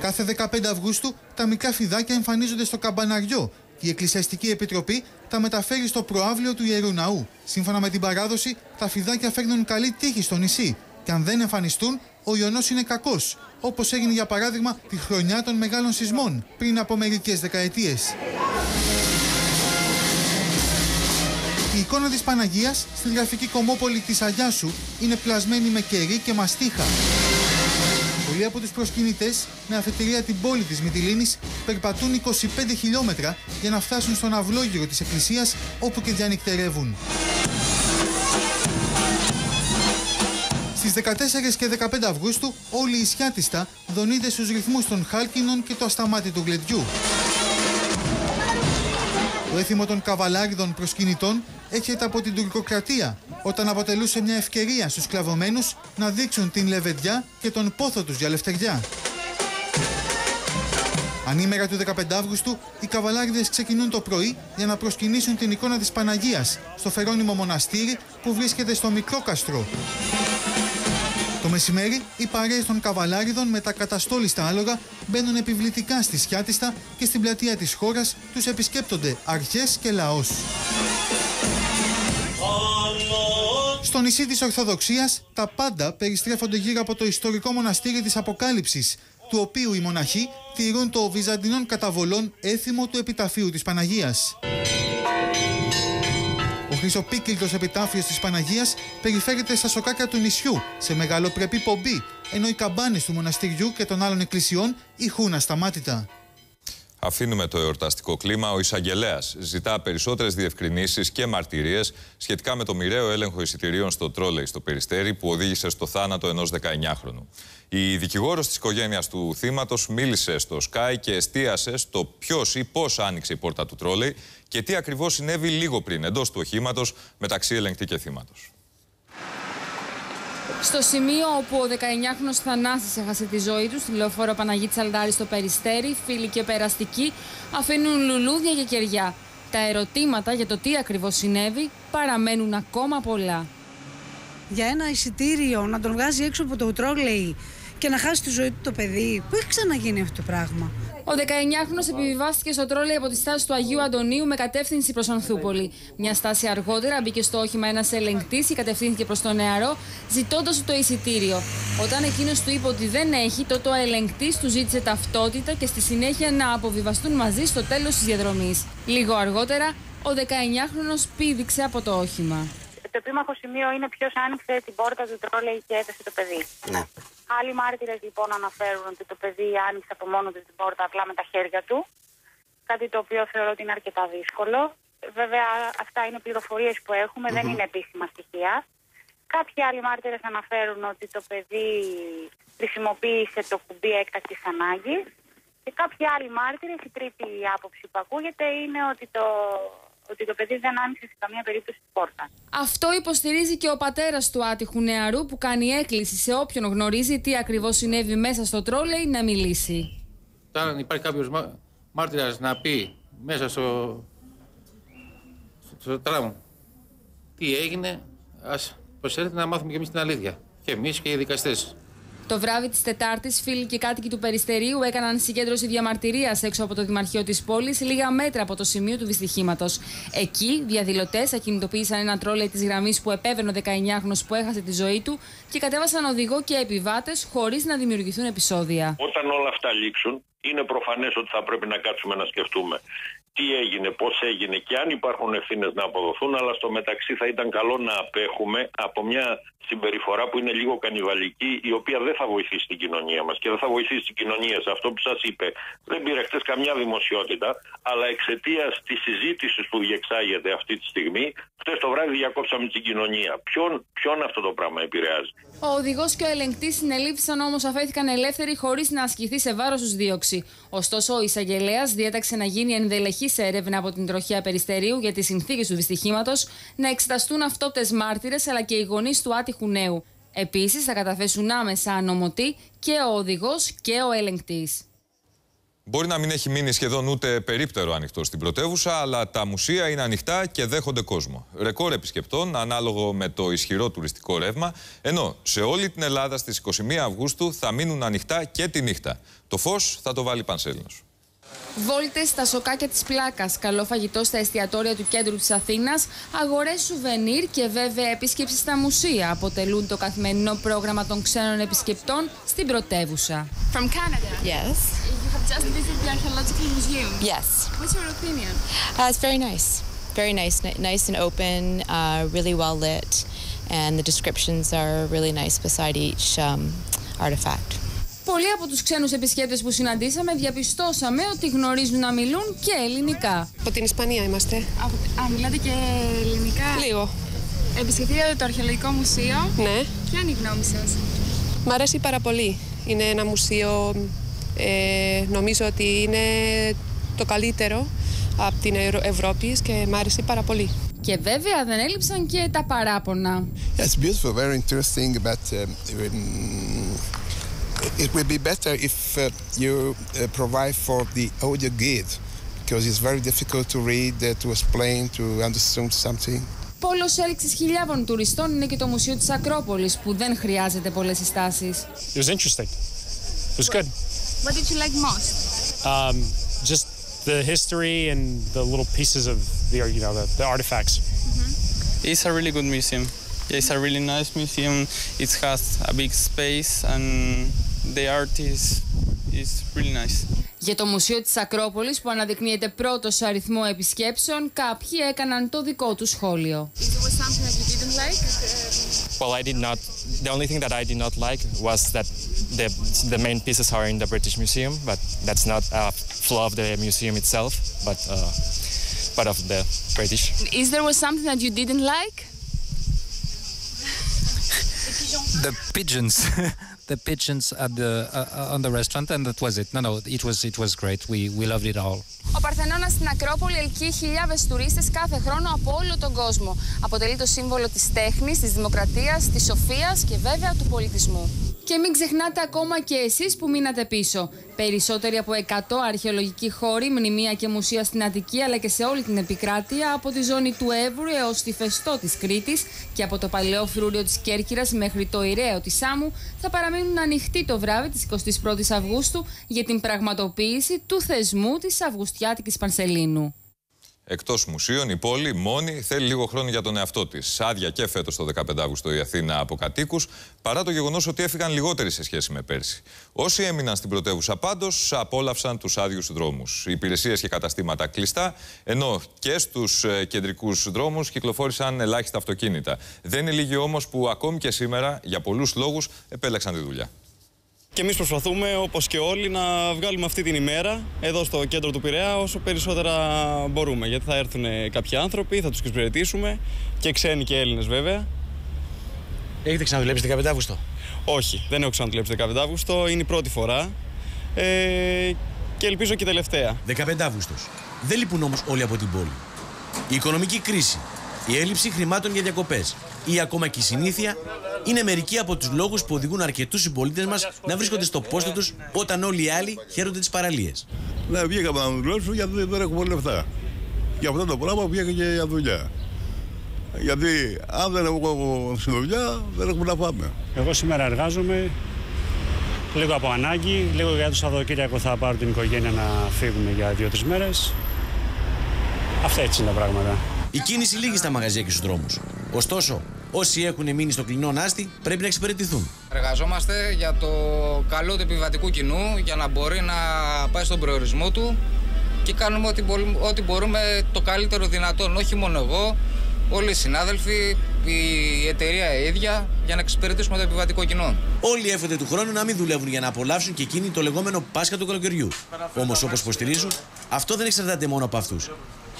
Κάθε 15 Αυγούστου τα μικρά φιδάκια εμφανίζονται στο καμπαναριό και η Εκκλησιαστική Επιτροπή τα μεταφέρει στο προάβλιο του Ιερού Ναού. Σύμφωνα με την παράδοση, τα φιδάκια φέρνουν καλή τύχη στο νησί και αν δεν εμφανιστούν, ο ιονό είναι κακός. Όπως έγινε για παράδειγμα τη χρονιά των μεγάλων σεισμών πριν από μερικές δεκαετίες. Η εικόνα της Παναγίας στη γραφική κομμόπολη της Αγιάσου είναι πλασμένη με κερί και μαστίχα. Πολλοί από τους προσκυνητές με αφετηρία την πόλη της Μυτιλίνης περπατούν 25 χιλιόμετρα για να φτάσουν στον αυλόγυρο της εκκλησίας όπου και διανυκτερεύουν. Στις 14 και 15 Αυγούστου όλη η Ισιάτιστα δονείται στους ρυθμούς των χάλκινων και του ασταμάτητου γλεντιού. Το έθιμο των καβαλάριδων προσκυνητών έρχεται από την τουρκοκρατία, όταν αποτελούσε μια ευκαιρία στους κλαβωμένους να δείξουν την λεβεντιά και τον πόθο τους για λευτεριά. Ανήμερα του 15 Αύγουστου, οι καβαλάριδες ξεκινούν το πρωί για να προσκυνήσουν την εικόνα της Παναγίας στο Φερόνιμο Μοναστήρι που βρίσκεται στο Μικρό Καστρό. Το μεσημέρι, οι παρέες των καβαλάριδων με τα καταστόλιστα άλογα μπαίνουν επιβλητικά στη Σιάτιστα και στην πλατεία της χώρας τους επισκέπτονται αρχές και λαός. Στο νησί της Ορθοδοξίας, τα πάντα περιστρέφονται γύρω από το ιστορικό μοναστήρι της Αποκάλυψης, του οποίου οι μοναχοί τηρούν το βυζαντινών καταβολών έθιμο του επιταφείου της Παναγίας. Ο χρυσοπίκυλτος επιτάφιος της Παναγίας περιφέρεται στα σοκάκια του νησιού, σε μεγαλοπρεπή πομπή, ενώ οι καμπάνες του μοναστηριού και των άλλων εκκλησιών ηχούν ασταμάτητα. Αφήνουμε το εορταστικό κλίμα. Ο εισαγγελέας ζητά περισσότερες διευκρινήσεις και μαρτυρίες σχετικά με το μοιραίο έλεγχο εισιτηρίων στο τρόλεϊ στο Περιστέρι που οδήγησε στο θάνατο ενός 19χρονου. Η δικηγόρος της οικογένειας του θύματος μίλησε στο Sky και εστίασε στο ποιος ή πώς άνοιξε η πόρτα του τρόλεϊ και τι ακριβώς συνέβη λίγο πριν εντός του οχήματος μεταξύ ελεγκτή και θύματος. Στο σημείο όπου ο 19χρονο Θανάσης έχασε τη ζωή του, στη λεωφόρο Παναγίτης Σαλδάρη στο Περιστέρι, φίλοι και περαστικοί αφήνουν λουλούδια και κεριά. Τα ερωτήματα για το τι ακριβώς συνέβη παραμένουν ακόμα πολλά. Για ένα εισιτήριο να τον βγάζει έξω από το τρόλεϊ και να χάσει τη ζωή του το παιδί. Πού έχει ξαναγίνει αυτό το πράγμα; Ο 19χρονο επιβιβάστηκε στο τρόλεϊ από τη στάση του Αγίου Αντωνίου με κατεύθυνση προς Ανθούπολη. Μια στάση αργότερα μπήκε στο όχημα ένας ελεγκτής και κατευθύνθηκε προς τον νεαρό, ζητώντας το εισιτήριο. Όταν εκείνος του είπε ότι δεν έχει, τότε ο ελεγκτής του ζήτησε ταυτότητα και στη συνέχεια να αποβιβαστούν μαζί στο τέλος της διαδρομής. Λίγο αργότερα, ο 19χρονο πήδηξε από το όχημα. Το επίμαχο σημείο είναι ποιος άνοιξε την πόρτα του τρόλεϊ και έδωσε το παιδί. Ναι. Άλλοι μάρτυρες λοιπόν αναφέρουν ότι το παιδί άνοιξε από μόνο του την πόρτα απλά με τα χέρια του. Κάτι το οποίο θεωρώ ότι είναι αρκετά δύσκολο. Βέβαια, αυτά είναι πληροφορίες που εχουμε δεν είναι επίσημα στοιχεία. Κάποιοι άλλοι μάρτυρες αναφέρουν ότι το παιδί χρησιμοποίησε το κουμπί έκτακτης ανάγκης. Και κάποιοι άλλοι μάρτυρες, η τρίτη άποψη που ακούγεται είναι ότι το ότι το παιδί δεν άνοιξε σε καμία περίπτωση την πόρτα. Αυτό υποστηρίζει και ο πατέρας του άτυχου νεαρού που κάνει έκκληση σε όποιον γνωρίζει τι ακριβώς συνέβη μέσα στο τρόλεϊ να μιλήσει. Τώρα, αν υπάρχει κάποιος μά... μάρτυρας να πει μέσα στο, στο τραμ τι έγινε, ας προσέλθετε να μάθουμε κι εμείς την αλήθεια. Και εμείς και οι δικαστές. Το βράδυ της Τετάρτης, φίλοι και κάτοικοι του Περιστερίου έκαναν συγκέντρωση διαμαρτυρίας έξω από το Δημαρχείο της πόλης, λίγα μέτρα από το σημείο του δυστυχήματος. Εκεί, διαδηλωτές ακινητοποίησαν ένα τρόλεϊ της γραμμής που επέβαινε ο 19χρονο που έχασε τη ζωή του και κατέβασαν οδηγό και επιβάτες χωρίς να δημιουργηθούν επεισόδια. Όταν όλα αυτά λήξουν, είναι προφανές ότι θα πρέπει να κάτσουμε να σκεφτούμε τι έγινε, πώς έγινε και αν υπάρχουν ευθύνες να αποδοθούν, αλλά στο μεταξύ θα ήταν καλό να απέχουμε από μια συμπεριφορά που είναι λίγο κανιβαλική, η οποία δεν θα βοηθήσει την κοινωνία μας και δεν θα βοηθήσει την κοινωνία σε αυτό που σας είπε. Δεν πήρε χτε καμιά δημοσιότητα, αλλά εξαιτίας της συζήτησης που διεξάγεται αυτή τη στιγμή, χτε το βράδυ διακόψαμε την κοινωνία. Ποιον, ποιον αυτό το πράγμα επηρεάζει; Ο οδηγός και ο ελεγκτής συνελήφθησαν όμως αφέθηκαν ελεύθεροι χωρίς να ασκηθεί σε βάρος τους δίωξη. Ωστόσο, ο εισαγγελέας διέταξε να γίνει ενδελεχής έρευνα από την τροχιά περιστερίου για τις συνθήκες του δυστυχήματος, να εξεταστούν αυτόπτες μάρτυρες αλλά και οι γονείς του άτυχου νέου. Επίσης, θα καταθέσουν άμεσα ανομωτή και ο οδηγός και ο ελεγκτής. Μπορεί να μην έχει μείνει σχεδόν ούτε περίπτερο ανοιχτό στην πρωτεύουσα, αλλά τα μουσεία είναι ανοιχτά και δέχονται κόσμο. Ρεκόρ επισκεπτών, ανάλογο με το ισχυρό τουριστικό ρεύμα, ενώ σε όλη την Ελλάδα στις 21 Αυγούστου θα μείνουν ανοιχτά και τη νύχτα. Το φως θα το βάλει Πανσέλινος. Βόλτε στα σοκάκια τη πλάκα, καλό φαγητό στα εστιατόρια του κέντρου τη Αθήνα, αγορέ σουβενίρ και βέβαια επίσκεψη στα μουσεία αποτελούν το καθημερινό πρόγραμμα των ξένων επισκεπτών στην πρωτεύουσα. From Canada? Yes. You have just visited the Archaeological Museum? Yes. What's your opinion? Uh, it's very nice. Very nice. N- nice and open, uh, really well lit, and the descriptions are really nice beside each um, artifact. Πολλοί από τους ξένους επισκέπτες που συναντήσαμε διαπιστώσαμε ότι γνωρίζουν να μιλούν και ελληνικά. Από την Ισπανία είμαστε. Α, μιλάτε και ελληνικά. Λίγο. Επισκεφτείτε το Αρχαιολογικό Μουσείο. Ναι. Ποια είναι η γνώμη σας; Μ' αρέσει πάρα πολύ. Είναι ένα μουσείο, ε, νομίζω ότι είναι το καλύτερο από την Ευρω- Ευρώπη και μ' αρέσει πάρα πολύ. Και βέβαια δεν έλειψαν και τα παράπονα. Yeah, it's beautiful, very interesting, but um, um, it would be better if uh, you uh, provide for the audio guide, because it's very difficult to read, uh, to explain, to understand something. Πόλος έλξης χιλιάδων τουριστών είναι και το Μουσείο της Ακρόπολης που δεν χρειάζεται πολλές συστάσεις. It was interesting. It was good. What did you like most? Um, just the history and the little pieces of the you know the, the artifacts. It's a really good museum. Yeah, it's a really nice museum. It has a big space and the art is is really nice. Για το Μουσείο της Ακρόπολης που αναδεικνύεται πρώτο σε αριθμό επισκέψεων, κάποιοι έκαναν το δικό του σχόλιο. Is there something that you didn't like? Well, I did not. The only thing that I did not like was that the the main pieces are in the British Museum, but that's not a flaw of the museum itself, but uh, part of the British. Is there was something that you didn't like? the pigeons [LAUGHS] the pigeons at the uh, on the restaurant and that was it no no it was it was great we we loved it all Ο Παρθενώνας στην Ακρόπολη ελκύει χιλιάδες τουρίστες κάθε χρόνο από όλο τον κόσμο. Αποτελεί το σύμβολο της τέχνης, της δημοκρατίας, της σοφίας και βέβαια του πολιτισμού. Και μην ξεχνάτε ακόμα και εσείς που μείνατε πίσω. Περισσότεροι από 100 αρχαιολογικοί χώροι, μνημεία και μουσεία στην Αττική αλλά και σε όλη την επικράτεια, από τη ζώνη του Εύρου έως τη Φεστό της Κρήτης και από το παλαιό φρούριο της Κέρκυρας μέχρι το Ηραίο της Σάμου, θα παραμείνουν ανοιχτοί το βράδυ της 21ης Αυγούστου για την πραγματοποίηση του θεσμού της Αυγουστιάτικης Πανσελίνου. Εκτός μουσείων, η πόλη μόνη θέλει λίγο χρόνο για τον εαυτό της. Άδεια και φέτος το 15 Αύγουστο η Αθήνα από κατοίκους, παρά το γεγονός ότι έφυγαν λιγότεροι σε σχέση με πέρσι. Όσοι έμειναν στην πρωτεύουσα πάντως, απόλαυσαν τους άδειους δρόμους. Οι υπηρεσίες και καταστήματα κλειστά, ενώ και στους κεντρικούς δρόμους κυκλοφόρησαν ελάχιστα αυτοκίνητα. Δεν είναι λίγοι όμως που ακόμη και σήμερα, για πολλούς λόγους, επέλεξαν τη δουλειά. Και εμείς προσπαθούμε, όπως και όλοι, να βγάλουμε αυτή την ημέρα εδώ στο κέντρο του Πειραιά όσο περισσότερα μπορούμε. Γιατί θα έρθουν κάποιοι άνθρωποι, θα τους εξυπηρετήσουμε και ξένοι και Έλληνες βέβαια. Έχετε ξαναδουλέψει 15 Αύγουστο; Όχι, δεν έχω ξαναδουλέψει 15 Αύγουστο. Είναι η πρώτη φορά. Ε, και ελπίζω και τελευταία. 15 Αύγουστο. Δεν λείπουν όμως όλοι από την πόλη. Η οικονομική κρίση, η έλλειψη χρημάτων για διακοπές ή ακόμα και η συνήθεια είναι μερικοί από τους λόγους που οδηγούν αρκετούς συμπολίτες μας να βρίσκονται στο πόστο τους όταν όλοι οι άλλοι χαίρονται τις παραλίες. Ναι, βγήκαμε να δουλέψουμε γιατί δεν έχουμε λεφτά. Για αυτό το πράγμα βγήκα και για δουλειά. Γιατί αν δεν έχω στη δουλειά, δεν έχουμε να πάμε. Εγώ σήμερα εργάζομαι λίγο από ανάγκη, λίγο για το Σαββατοκύριακο θα πάρω την οικογένεια να φύγουμε για δύο-τρεις μέρες. Αυτά έτσι είναι τα πράγματα. Η κίνηση λύγει στα μαγαζιά και στους δρόμους. Ωστόσο, όσοι έχουν μείνει στο κλεινό νάστη πρέπει να εξυπηρετηθούν. Εργαζόμαστε για το καλό του επιβατικού κοινού για να μπορεί να πάει στον προορισμό του και κάνουμε ό,τι μπορούμε, ό,τι μπορούμε το καλύτερο δυνατόν. Όχι μόνο εγώ, όλοι οι συνάδελφοι, η εταιρεία η ίδια για να εξυπηρετήσουμε το επιβατικό κοινό. Όλοι εύχονται του χρόνου να μην δουλεύουν για να απολαύσουν και εκείνη το λεγόμενο Πάσχα του καλοκαιριού. Όμως, όπως υποστηρίζουν, αυτό δεν εξαρτάται μόνο από αυτούς.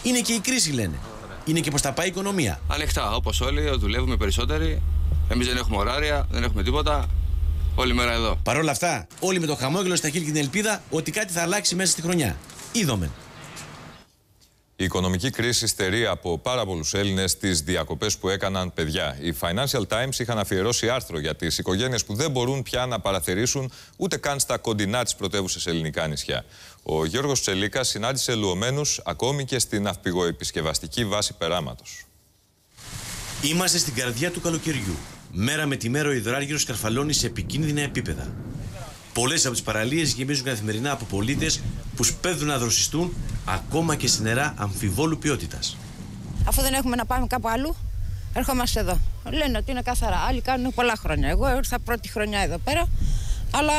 Είναι και η κρίση, λένε. Είναι και πώ θα πάει η οικονομία. Ανοιχτά, όπως όλοι, δουλεύουμε περισσότεροι. Εμείς δεν έχουμε ωράρια, δεν έχουμε τίποτα. Όλη μέρα εδώ. Παρ' όλα αυτά, όλοι με το χαμόγελο στα χείλη και την ελπίδα ότι κάτι θα αλλάξει μέσα στη χρονιά. Είδομεν. Η οικονομική κρίση στερεί από πάρα πολλούς Έλληνες τις διακοπές που έκαναν παιδιά. Οι Financial Times είχαν αφιερώσει άρθρο για τις οικογένειες που δεν μπορούν πια να παραθερήσουν ούτε καν στα κοντινά της πρωτεύουσας ελληνικά νησιά. Ο Γιώργος Τσελίκας συνάντησε λουωμένους ακόμη και στην ναυπηγοεπισκευαστική βάση Περάματος. Είμαστε στην καρδιά του καλοκαιριού. Μέρα με τη μέρα ο υδράργυρος καρφαλώνει σε επικίνδυνα επίπεδα. Πολλές από τις παραλίες γεμίζουν καθημερινά από πολίτες που σπέβδουν να δροσιστούν ακόμα και σε νερά αμφιβόλου ποιότητας. Αφού δεν έχουμε να πάμε κάπου αλλού, ερχόμαστε εδώ. Λένε ότι είναι καθαρά. Άλλοι κάνουν πολλά χρόνια. Εγώ ήρθα πρώτη χρονιά εδώ πέρα, αλλά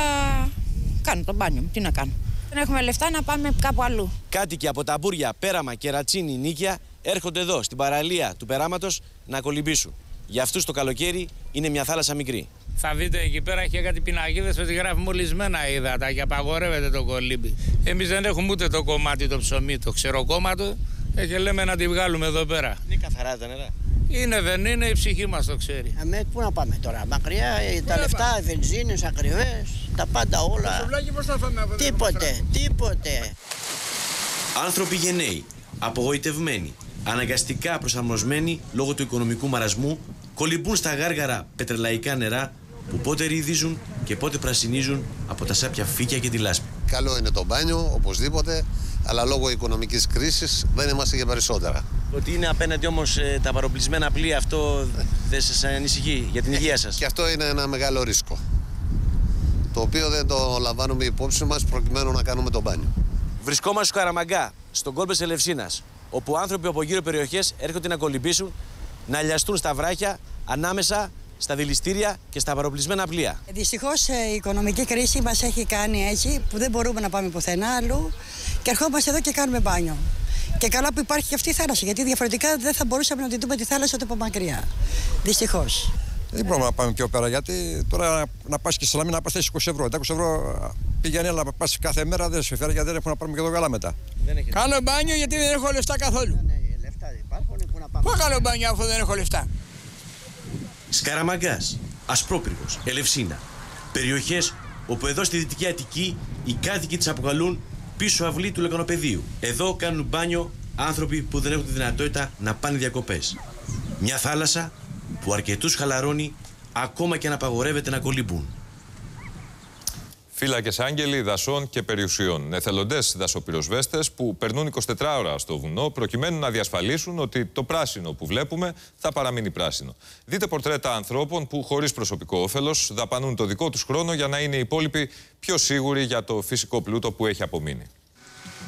κάνω το μπάνιο μου. Τι να κάνω. Δεν έχουμε λεφτά να πάμε κάπου αλλού. Κάτοικοι από τα Μπούρια, Πέραμα, Κερατσίνη, Νίκια έρχονται εδώ στην παραλία του Περάματος να κολυμπήσουν. Για αυτούς το καλοκαίρι είναι μια θάλασσα μικρή. Θα δείτε εκεί πέρα έχει κάτι πινακίδες ότι γράφει μολυσμένα ύδατα και απαγορεύεται το κολύμπι. Εμείς δεν έχουμε ούτε το κομμάτι το ψωμί, το ξεροκόμματο ε, και λέμε να τη βγάλουμε εδώ πέρα. Είναι καθαρά τα νερά. Είναι, δεν είναι, η ψυχή μας το ξέρει. Αμέ, πού να πάμε τώρα, μακριά, ε, τα λεφτά, οι βενζίνες ακριβέ, τα πάντα όλα. Τίποτε, τίποτε. Άνθρωποι γενναίοι, απογοητευμένοι, αναγκαστικά προσαρμοσμένοι λόγω του οικονομικού μαρασμού, κολυμπούν στα γάργαρα πετρελαϊκά νερά που πότε ριδίζουν και πότε πρασινίζουν από τα σάπια φύκια και τη λάσπη. Καλό είναι το μπάνιο, οπωσδήποτε, αλλά λόγω οικονομικής κρίσης δεν είμαστε για περισσότερα. Ότι είναι απέναντι όμως τα παροπλισμένα πλοία, αυτό δεν σας ανησυχεί για την υγεία σας; Και αυτό είναι ένα μεγάλο ρίσκο. Το οποίο δεν το λαμβάνουμε υπόψη μας προκειμένου να κάνουμε το μπάνιο. Βρισκόμαστε στο Καραμαγκά, στον κόλπο της Ελευσίνας, όπου άνθρωποι από γύρω περιοχές έρχονται να κολυμπήσουν, να λιαστούν στα βράχια ανάμεσα στα δηληστήρια και στα παροπλισμένα πλοία. Δυστυχώς η οικονομική κρίση μας έχει κάνει έτσι που δεν μπορούμε να πάμε πουθενά αλλού και ερχόμαστε εδώ και κάνουμε μπάνιο. Και καλά που υπάρχει και αυτή η θάλασσα, γιατί διαφορετικά δεν θα μπορούσαμε να τη δούμε τη θάλασσα ούτε από μακριά. Δυστυχώς. Δεν μπορούμε να πάμε πιο πέρα γιατί τώρα να πας και στη Σαλαμίνα να πας 20 ευρώ. Τα 20 ευρώ πηγαίνει να πας κάθε μέρα δεν σε φέρει γιατί δεν έχουμε να πάρουμε και το γάλα μετά. Κάνω μπάνιο γιατί δεν έχω λεφτά καθόλου. Ναι, λεφτά υπάρχουν, πού να πάμε. Πού κάνω μπάνιο αφού δεν έχω λεφτά. Σκαραμαγκάς, Ασπρόπυργος, Ελευσίνα. Περιοχές όπου εδώ στη Δυτική Αττική οι κάτοικοι τις αποκαλούν πίσω αυλή του λεκανοπεδίου. Εδώ κάνουν μπάνιο άνθρωποι που δεν έχουν τη δυνατότητα να πάνε διακοπές. Μια θάλασσα που αρκετούς χαλαρώνει ακόμα και να απαγορεύεται να κολυμπούν. Φύλακες άγγελοι δασών και περιουσιών. Εθελοντές δασοπυροσβέστες που περνούν 24 ώρα στο βουνό προκειμένου να διασφαλίσουν ότι το πράσινο που βλέπουμε θα παραμείνει πράσινο. Δείτε πορτρέτα ανθρώπων που χωρίς προσωπικό όφελος δαπανούν το δικό τους χρόνο για να είναι οι υπόλοιποι πιο σίγουροι για το φυσικό πλούτο που έχει απομείνει.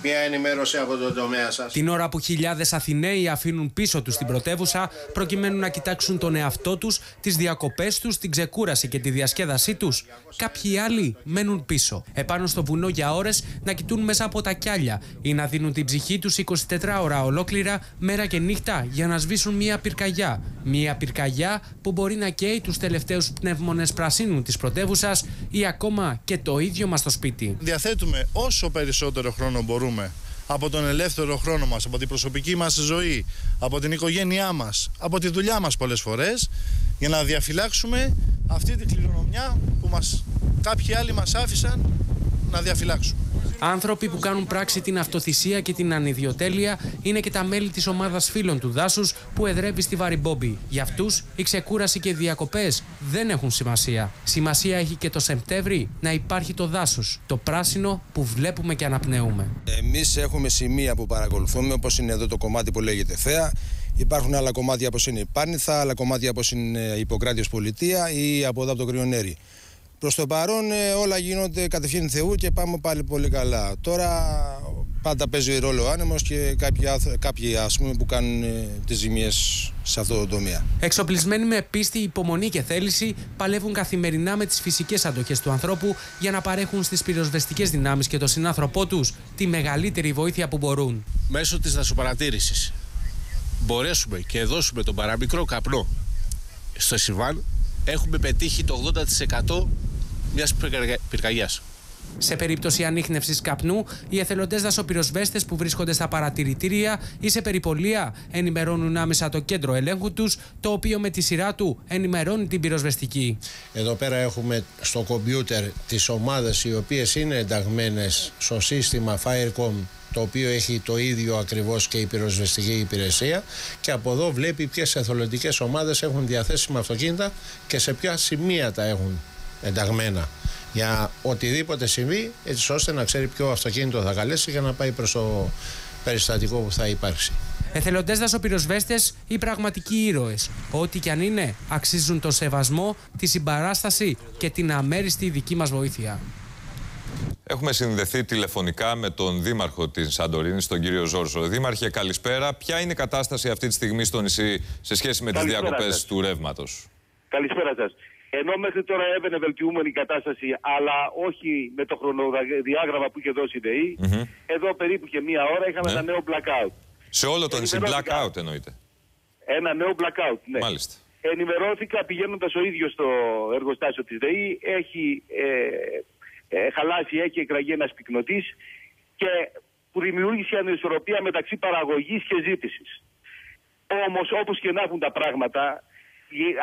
Μια ενημέρωση από τον τομέα σας. Την ώρα που χιλιάδες Αθηναίοι αφήνουν πίσω τους την πρωτεύουσα προκειμένου να κοιτάξουν τον εαυτό τους, τις διακοπές τους, την ξεκούραση και τη διασκέδασή τους, κάποιοι άλλοι μένουν πίσω. Επάνω στο βουνό για ώρες να κοιτούν μέσα από τα κιάλια ή να δίνουν την ψυχή τους 24 ώρα ολόκληρα, μέρα και νύχτα για να σβήσουν μία πυρκαγιά. Μία πυρκαγιά που μπορεί να καίει τους τελευταίους πνεύμονε πρασίνου της πρωτεύουσας ή ακόμα και το ίδιο μας το σπίτι. Διαθέτουμε όσο περισσότερο χρόνο μπορούμε από τον ελεύθερο χρόνο μας, από την προσωπική μας ζωή, από την οικογένειά μας, από τη δουλειά μας πολλές φορές, για να διαφυλάξουμε αυτή τη κληρονομιά που μας, κάποιοι άλλοι μας άφησαν να διαφυλάξουμε. Άνθρωποι που κάνουν πράξη την αυτοθυσία και την ανιδιοτέλεια είναι και τα μέλη της ομάδας φίλων του δάσους που εδρεύει στη Βαριμπόμπη. Για αυτούς, η ξεκούραση και οι διακοπές δεν έχουν σημασία. Σημασία έχει και το Σεπτέμβρη να υπάρχει το δάσος, το πράσινο που βλέπουμε και αναπνέουμε. Εμείς έχουμε σημεία που παρακολουθούμε, όπως είναι εδώ το κομμάτι που λέγεται Θέα. Υπάρχουν άλλα κομμάτια όπως είναι η Πάρνηθα, άλλα κομμάτια όπως είναι η Ιπποκράτιο Πολιτεία ή από εδώ από το Κρυονέρι. Προς το παρόν ε, όλα γίνονται κατευθείαν Θεού και πάμε πάλι πολύ καλά. Τώρα πάντα παίζει ρόλο ο άνεμος και κάποιοι, κάποιοι ας πούμε, που κάνουν ε, τις ζημίες σε αυτό το τομέα. Εξοπλισμένοι με πίστη, υπομονή και θέληση, παλεύουν καθημερινά με τις φυσικές αντοχές του ανθρώπου για να παρέχουν στις πυροσβεστικές δυνάμεις και τον συνάνθρωπό τους τη μεγαλύτερη βοήθεια που μπορούν. Μέσω της δασοπαρατήρησης μπορέσουμε και δώσουμε τον παραμικρό καπνό στο Σιβάν έχουμε πετύχει το 80% μιας πυρκαγιά. Σε περίπτωση ανείχνευσης καπνού, οι εθελοντές δασοπυροσβέστες που βρίσκονται στα παρατηρητήρια ή σε περιπολία ενημερώνουν άμεσα το κέντρο ελέγχου τους, το οποίο με τη σειρά του ενημερώνει την πυροσβεστική. Εδώ πέρα έχουμε στο κομπιούτερ τις ομάδες οι οποίες είναι ενταγμένες στο σύστημα Firecom το οποίο έχει το ίδιο ακριβώς και η πυροσβεστική υπηρεσία και από εδώ βλέπει ποιες εθελοντικές ομάδες έχουν διαθέσιμα αυτοκίνητα και σε ποια σημεία τα έχουν ενταγμένα για οτιδήποτε συμβεί έτσι ώστε να ξέρει ποιο αυτοκίνητο θα καλέσει για να πάει προς το περιστατικό που θα υπάρξει. Εθελοντές δασοπυροσβέστες ή πραγματικοί ήρωες, ό,τι κι αν είναι, αξίζουν τον σεβασμό, τη συμπαράσταση και την αμέριστη δική μας βοήθεια. Έχουμε συνδεθεί τηλεφωνικά με τον Δήμαρχο της Σαντορίνης, τον κύριο Ζόρζο. Δήμαρχε, καλησπέρα. Ποια είναι η κατάσταση αυτή τη στιγμή στο νησί σε σχέση με τις διακοπέ του ρεύματος; Καλησπέρα σας. Ενώ μέχρι τώρα έβαινε βελτιούμενη η κατάσταση, αλλά όχι με το χρονοδιάγραμμα που είχε δώσει η ΔΕΗ, εδώ περίπου και μία ώρα είχαμε Ναι. ένα νέο blackout. Σε όλο το νησί, Ενημερώθηκα. blackout εννοείται. Ένα νέο blackout, ναι. Μάλιστα. Ενημερώθηκα πηγαίνοντας ο ίδιος στο εργοστάσιο της ΔΕΗ. Έχει ε, ε, χαλάσει, έχει εκραγεί ένας πυκνοτής και που δημιούργησε ανισορροπία μεταξύ παραγωγής και ζήτησης. Όμως, όπως και να έχουν τα πράγματα, η-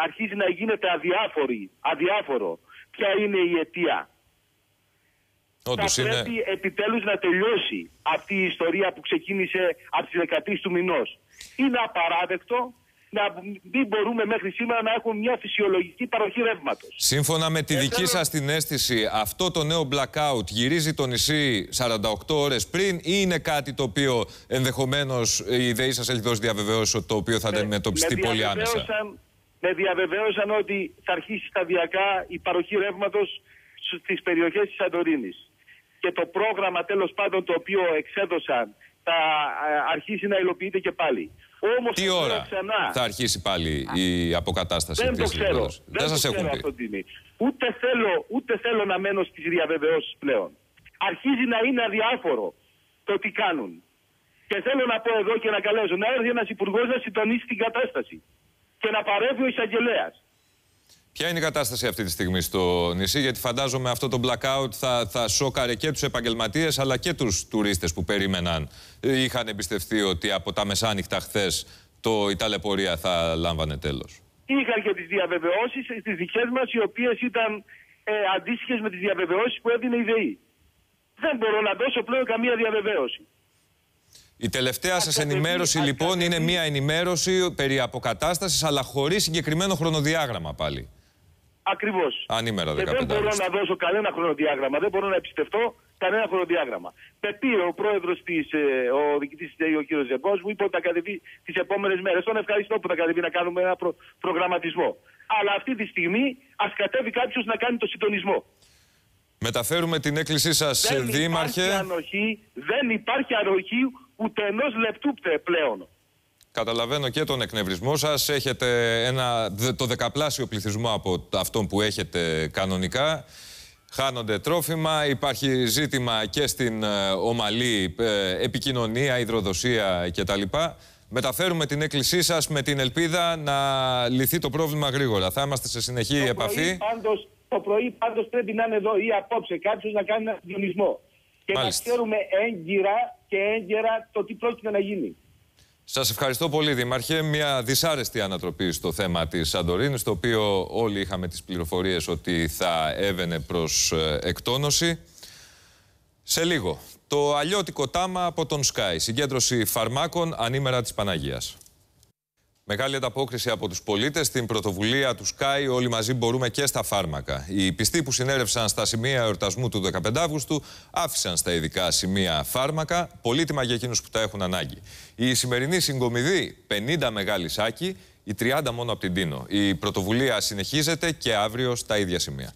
αρχίζει να γίνεται αδιάφορη, αδιάφορο. Ποια είναι η αιτία. Όντως θα είναι. πρέπει επιτέλους να τελειώσει αυτή η ιστορία που ξεκίνησε από τις 13 του μηνός. Είναι απαράδεκτο να μην μπορούμε μέχρι σήμερα να έχουμε μια φυσιολογική παροχή ρεύματος. Σύμφωνα με τη δική σας την αίσθηση, αυτό το νέο blackout γυρίζει το νησί 48 ώρες πριν ή είναι κάτι το οποίο ενδεχομένως η ΔΕΗ σας έχει δώσει διαβεβαίωση ότι το οποίο θα αντιμετωπιστεί πολύ άμεσα; Διαβεβαίωσαν, με διαβεβαίωσαν ότι θα αρχίσει σταδιακά η παροχή ρεύματος στις περιοχές της Σαντορίνης. Και το πρόγραμμα τέλος πάντων το οποίο εξέδωσαν θα ε, αρχίσει να υλοποιείται και πάλι. Όμως Τι τώρα ώρα ξανά, θα αρχίσει πάλι η αποκατάσταση Δεν το της ξέρω. ρευστότητας. Δεν, Δεν το σας ξέρω έχουν πει. αυτή τη στιγμή. Ούτε θέλω, ούτε θέλω να μένω στις διαβεβαιώσεις πλέον. Αρχίζει να είναι αδιάφορο το τι κάνουν. Και θέλω να πω εδώ και να καλέσω να έρθει ένας υπουργός να συντονίσει την κατάσταση. Και να παρεύει ο εισαγγελέας. Ποια είναι η κατάσταση αυτή τη στιγμή στο νησί, γιατί φαντάζομαι αυτό το blackout θα, θα σώκαρε και τους επαγγελματίες αλλά και τους τουρίστες που περίμεναν. Ε, Είχαν εμπιστευτεί ότι από τα μεσάνυχτα χθες το, η ταλαιπωρία θα λάμβανε τέλος. Είχαν και τις διαβεβαιώσεις τις δικές μας οι οποίες ήταν ε, αντίστοιχες με τις διαβεβαιώσεις που έδινε η ΔΕΗ. Δεν μπορώ να δώσω πλέον καμία διαβεβαίωση. Η τελευταία σας ενημέρωση λοιπόν είναι μια ενημέρωση περί αποκατάστασης αλλά χωρίς συγκεκριμένο χρονοδιάγραμμα πάλι. Ακριβώς. Ανήμερα 15 Και δεν μπορώ Αυγούστου. να δώσω κανένα χρονοδιάγραμμα, δεν μπορώ να εμπιστευτώ κανένα χρονοδιάγραμμα. Με πήρε ο πρόεδρος της, ο διοικητής της ΔΕΗ, ο κ. Ζεγκό, μου είπε ότι θα κατεβεί τις επόμενες μέρες. Τον ευχαριστώ που θα κατεβεί να κάνουμε ένα προ- προγραμματισμό. Αλλά αυτή τη στιγμή ας κατέβει κάποιος να κάνει το συντονισμό. Μεταφέρουμε την έκκλησή σας, δεν Δήμαρχε. υπάρχει ανοχή, δεν υπάρχει ανοχή ούτε ενός λεπτού πτε- πλέον. Καταλαβαίνω και τον εκνευρισμό σας. Έχετε ένα, δε- το δεκαπλάσιο πληθυσμό από αυτόν που έχετε κανονικά. Χάνονται τρόφιμα, υπάρχει ζήτημα και στην ε, ομαλή ε, επικοινωνία, υδροδοσία κτλ. Μεταφέρουμε την έκκλησή σας με την ελπίδα να λυθεί το πρόβλημα γρήγορα. Θα είμαστε σε συνεχή επαφή. Πάντως, το πρωί πάντως πρέπει να είναι εδώ ή απόψε κάποιος να κάνει ένα συντονισμό. Και Μάλιστα. να ξέρουμε έγκυρα και έγκαιρα το τι πρόκειται να γίνει. Σας ευχαριστώ πολύ, Δήμαρχε. Μια δυσάρεστη ανατροπή στο θέμα της Σαντορίνης, το οποίο όλοι είχαμε τις πληροφορίες ότι θα έβαινε προς ε, εκτόνωση. Σε λίγο, το αλλιώτικο τάμα από τον Sky, συγκέντρωση φαρμάκων ανήμερα της Παναγίας. Μεγάλη ανταπόκριση από τους πολίτες στην πρωτοβουλία του Sky. Όλοι μαζί μπορούμε και στα φάρμακα. Οι πιστοί που συνέρευσαν στα σημεία εορτασμού του 15 Αύγουστου άφησαν στα ειδικά σημεία φάρμακα, πολύτιμα για εκείνους που τα έχουν ανάγκη. Η σημερινή συγκομιδή, 50 μεγάλη σάκη, οι 30 μόνο από την Τίνο. Η πρωτοβουλία συνεχίζεται και αύριο στα ίδια σημεία.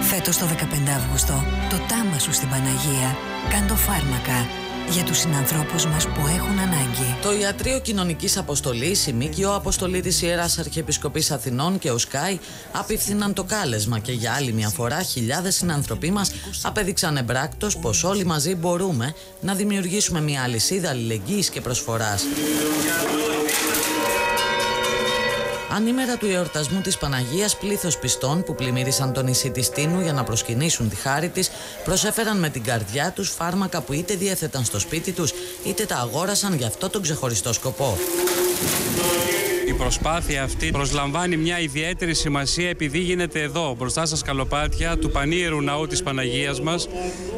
Φέτος το 15 Αύγουστο, το τάμα σου στην Παναγία. Κάντο φάρμακα για τους συνανθρώπους μας που έχουν ανάγκη. Το Ιατρείο Κοινωνικής Αποστολής, η ΜΚΟ Αποστολή της Ιεράς Αρχιεπισκοπής Αθηνών και ο ΣΚΑΙ απίφθηναν το κάλεσμα και για άλλη μια φορά χιλιάδες συνανθρωποί μας απέδειξαν εμπράκτος πως όλοι μαζί μπορούμε να δημιουργήσουμε μια αλυσίδα αλληλεγγύης και προσφοράς. Ανήμερα του εορτασμού της Παναγίας, πλήθος πιστών που πλημμύρισαν το νησί της Τίνου για να προσκυνήσουν τη χάρη της, προσέφεραν με την καρδιά τους φάρμακα που είτε διέθεταν στο σπίτι τους, είτε τα αγόρασαν για αυτό τον ξεχωριστό σκοπό. Προσπάθεια αυτή προσλαμβάνει μια ιδιαίτερη σημασία επειδή γίνεται εδώ, μπροστά στα σκαλοπάτια του Πανίερου Ναού της Παναγίας μας,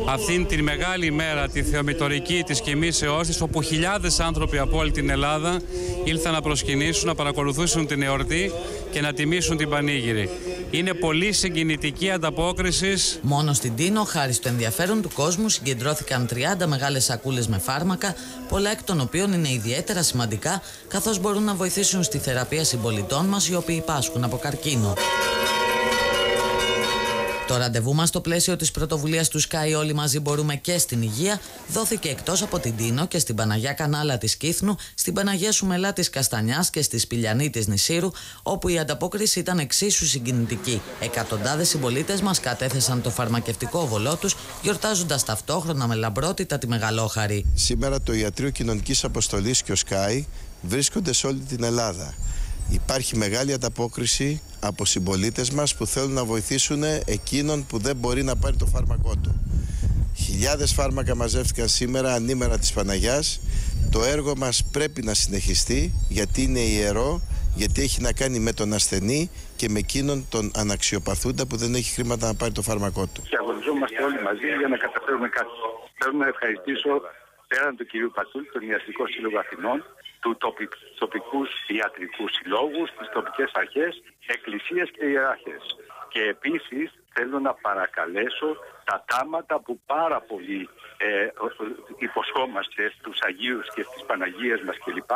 αυτήν την μεγάλη ημέρα, τη θεομητορική της κοιμήσεώς της, όπου χιλιάδες άνθρωποι από όλη την Ελλάδα ήλθαν να προσκυνήσουν, να παρακολουθήσουν την εορτή και να τιμήσουν την Πανήγυρη. Είναι πολύ συγκινητική ανταπόκρισης. Μόνο στην Τίνο, χάρη στο ενδιαφέρον του κόσμου, συγκεντρώθηκαν 30 μεγάλες σακούλες με φάρμακα, πολλά εκ των οποίων είναι ιδιαίτερα σημαντικά, καθώς μπορούν να βοηθήσουν στη θεραπεία συμπολιτών μας οι οποίοι πάσχουν από καρκίνο. Το ραντεβού μας στο πλαίσιο της πρωτοβουλίας του Sky Όλοι μαζί μπορούμε και στην υγεία δόθηκε εκτός από την Τίνο και στην Παναγιά Κανάλα της Κύθνου, στην Παναγία Σουμελά της Καστανιάς και στη Σπηλιανή της Νησίρου, όπου η ανταπόκριση ήταν εξίσου συγκινητική. Εκατοντάδες συμπολίτες μας κατέθεσαν το φαρμακευτικό βολό τους, γιορτάζοντας ταυτόχρονα με λαμπρότητα τη Μεγαλόχαρη. Σήμερα το Ιατρείο Κοινωνικής Αποστολής και ο Sky βρίσκονται σε όλη την Ελλάδα. Υπάρχει μεγάλη ανταπόκριση από συμπολίτες μας που θέλουν να βοηθήσουν εκείνον που δεν μπορεί να πάρει το φάρμακό του. Χιλιάδες φάρμακα μαζεύτηκαν σήμερα ανήμερα της Παναγιάς. Το έργο μας πρέπει να συνεχιστεί γιατί είναι ιερό, γιατί έχει να κάνει με τον ασθενή και με εκείνον τον αναξιοπαθούντα που δεν έχει χρήματα να πάρει το φάρμακό του. Και αγωνιζόμαστε όλοι μαζί για να καταφέρουμε κάτι. Θέλω να ευχαριστήσω πέραν του κυρίου Πατούλη, τον Ιατρικό Σύλλογο Αθηνών, του τοπικ, τοπικούς ιατρικούς συλλόγους, τις τοπικές αρχές, εκκλησίες και ιεράρχες. Και επίσης θέλω να παρακαλέσω τα τάματα που πάρα πολύ ε, υποσχόμαστε στους Αγίους και στις Παναγίες μας κλπ.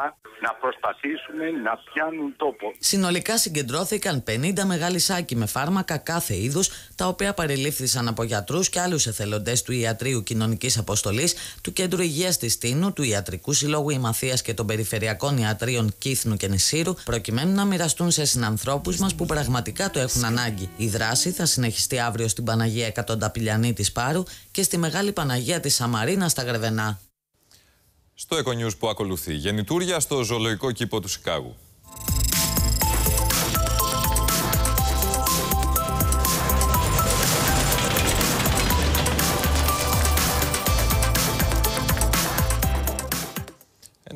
να προσπαθήσουμε να πιάνουν τόπο. Συνολικά συγκεντρώθηκαν 50 μεγάλοι σάκοι με φάρμακα κάθε είδους, τα οποία παρελήφθησαν από γιατρούς και άλλους εθελοντές του Ιατρίου Κοινωνικής Αποστολής, του Κέντρου Υγείας της Τίνου, του Ιατρικού Συλλόγου Ημαθίας και των Περιφερειακών Ιατρίων Κύθνου και Νησίρου, προκειμένου να μοιραστούν σε συνανθρώπους μας που πραγματικά το έχουν ανάγκη. Η δράση θα συνεχιστεί αύριο στην Παναγία Εκατονταπηλιανή της Πάρου και στη Μεγάλη Παναγία της Σαμαρίνα στα Γρεβενά. Στο Eco που ακολουθεί, γεννητούρια στο ζωολογικό κήπο του Σικάγου.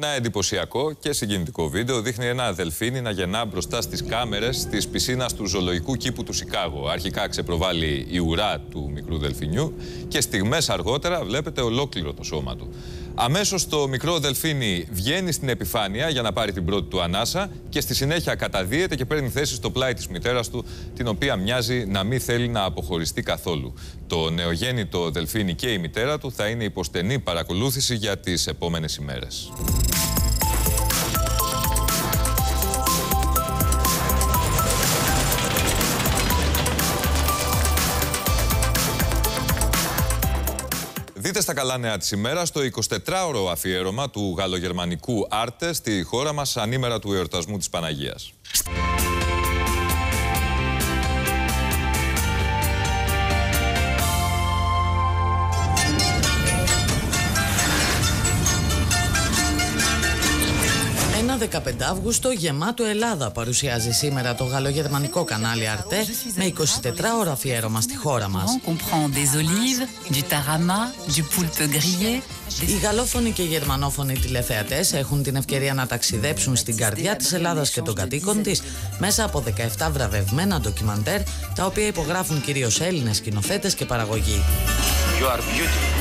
Ένα εντυπωσιακό και συγκινητικό βίντεο δείχνει ένα δελφίνι να γεννά μπροστά στις κάμερες της πισίνας του ζωολογικού κήπου του Σικάγο. Αρχικά ξεπροβάλλει η ουρά του μικρού δελφινιού και στιγμές αργότερα βλέπετε ολόκληρο το σώμα του. Αμέσως το μικρό δελφίνι βγαίνει στην επιφάνεια για να πάρει την πρώτη του ανάσα και στη συνέχεια καταδύεται και παίρνει θέση στο πλάι της μητέρας του, την οποία μοιάζει να μην θέλει να αποχωριστεί καθόλου. Το νεογέννητο δελφίνι και η μητέρα του θα είναι υποστενή παρακολούθηση για τις επόμενες ημέρες. Δείτε στα καλά νέα της ημέρας στο 24ωρο αφιέρωμα του γαλλογερμανικού Άρτε στη χώρα μας ανήμερα του εορτασμού της Παναγίας. 15 Αύγουστο γεμάτο Ελλάδα παρουσιάζει σήμερα το γαλλογερμανικό κανάλι Arte με 24 ώρα αφιέρωμα στη χώρα μας. Οι γαλλόφωνοι και γερμανόφωνοι τηλεθεατές έχουν την ευκαιρία να ταξιδέψουν στην καρδιά της Ελλάδας και των κατοίκων της μέσα από 17 βραβευμένα ντοκιμαντέρ τα οποία υπογράφουν κυρίως Έλληνες σκηνοθέτες και παραγωγή. You are beautiful.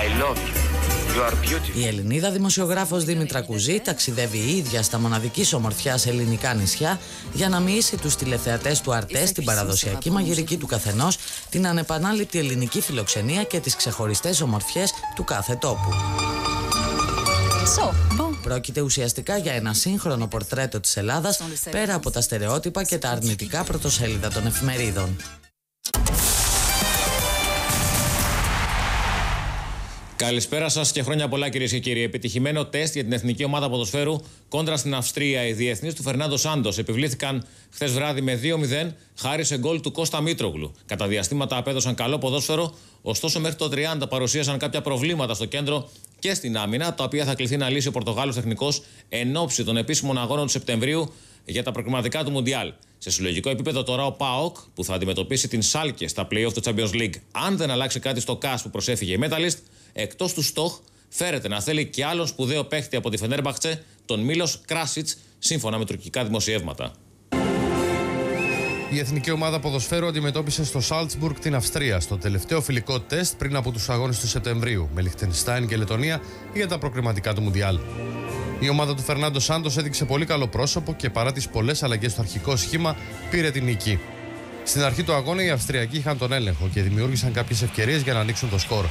I love you. Η Ελληνίδα δημοσιογράφος Δήμητρα Κουζή ταξιδεύει η ίδια στα μοναδική ομορφιά ελληνικά νησιά για να μοιήσει τους τηλεθεατές του Αρτέ στην παραδοσιακή μαγειρική του καθενός, την ανεπανάληπτη ελληνική φιλοξενία και τις ξεχωριστές ομορφιές του κάθε τόπου. Πρόκειται ουσιαστικά για ένα σύγχρονο πορτρέτο της Ελλάδας πέρα από τα στερεότυπα και τα αρνητικά πρωτοσέλιδα των εφημερίδων. Καλησπέρα σας και χρόνια πολλά κυρίες και κύριοι. Επιτυχημένο τεστ για την εθνική ομάδα ποδοσφαίρου κόντρα στην Αυστρία. Οι διεθνείς του Φερνάντο Σάντος επιβλήθηκαν χθες βράδυ με 2-0 χάρη σε γκολ του Κώστα Μήτρογλου. Κατά διαστήματα απέδωσαν καλό ποδόσφαιρο, ωστόσο μέχρι το 30 παρουσίασαν κάποια προβλήματα στο κέντρο και στην άμυνα, τα οποία θα κληθεί να λύσει ο Πορτογάλος τεχνικός εν ώψη των επίσημων αγώνων του Σεπτεμβρίου για τα προκριματικά του Μουντιάλ. Σε συλλογικό επίπεδο τώρα ο ΠΑΟΚ που θα αντιμετωπίσει την Σάλκε στα playoff του Champions League. Αν δεν αλλάξει κάτι στο ΚΑΣ που προσέφυγε η Metalist, εκτός του Στοχ, φέρεται να θέλει και άλλον σπουδαίο παίχτη από τη Φενέρμπαχτσε, τον Μίλος Κράσιτς, σύμφωνα με τουρκικά δημοσιεύματα. Η εθνική ομάδα ποδοσφαίρου αντιμετώπισε στο Σάλτσμπουργκ την Αυστρία στο τελευταίο φιλικό τεστ πριν από τους αγώνες του Σεπτεμβρίου με Λιχτενστάιν και Λετωνία για τα προκριματικά του Μουντιάλ. Η ομάδα του Φερνάντο Σάντος έδειξε πολύ καλό πρόσωπο και παρά τις πολλές αλλαγές στο αρχικό σχήμα πήρε την νίκη. Στην αρχή του αγώνα οι Αυστριακοί είχαν τον έλεγχο και δημιούργησαν κάποιες ευκαιρίες για να ανοίξουν το σκορ.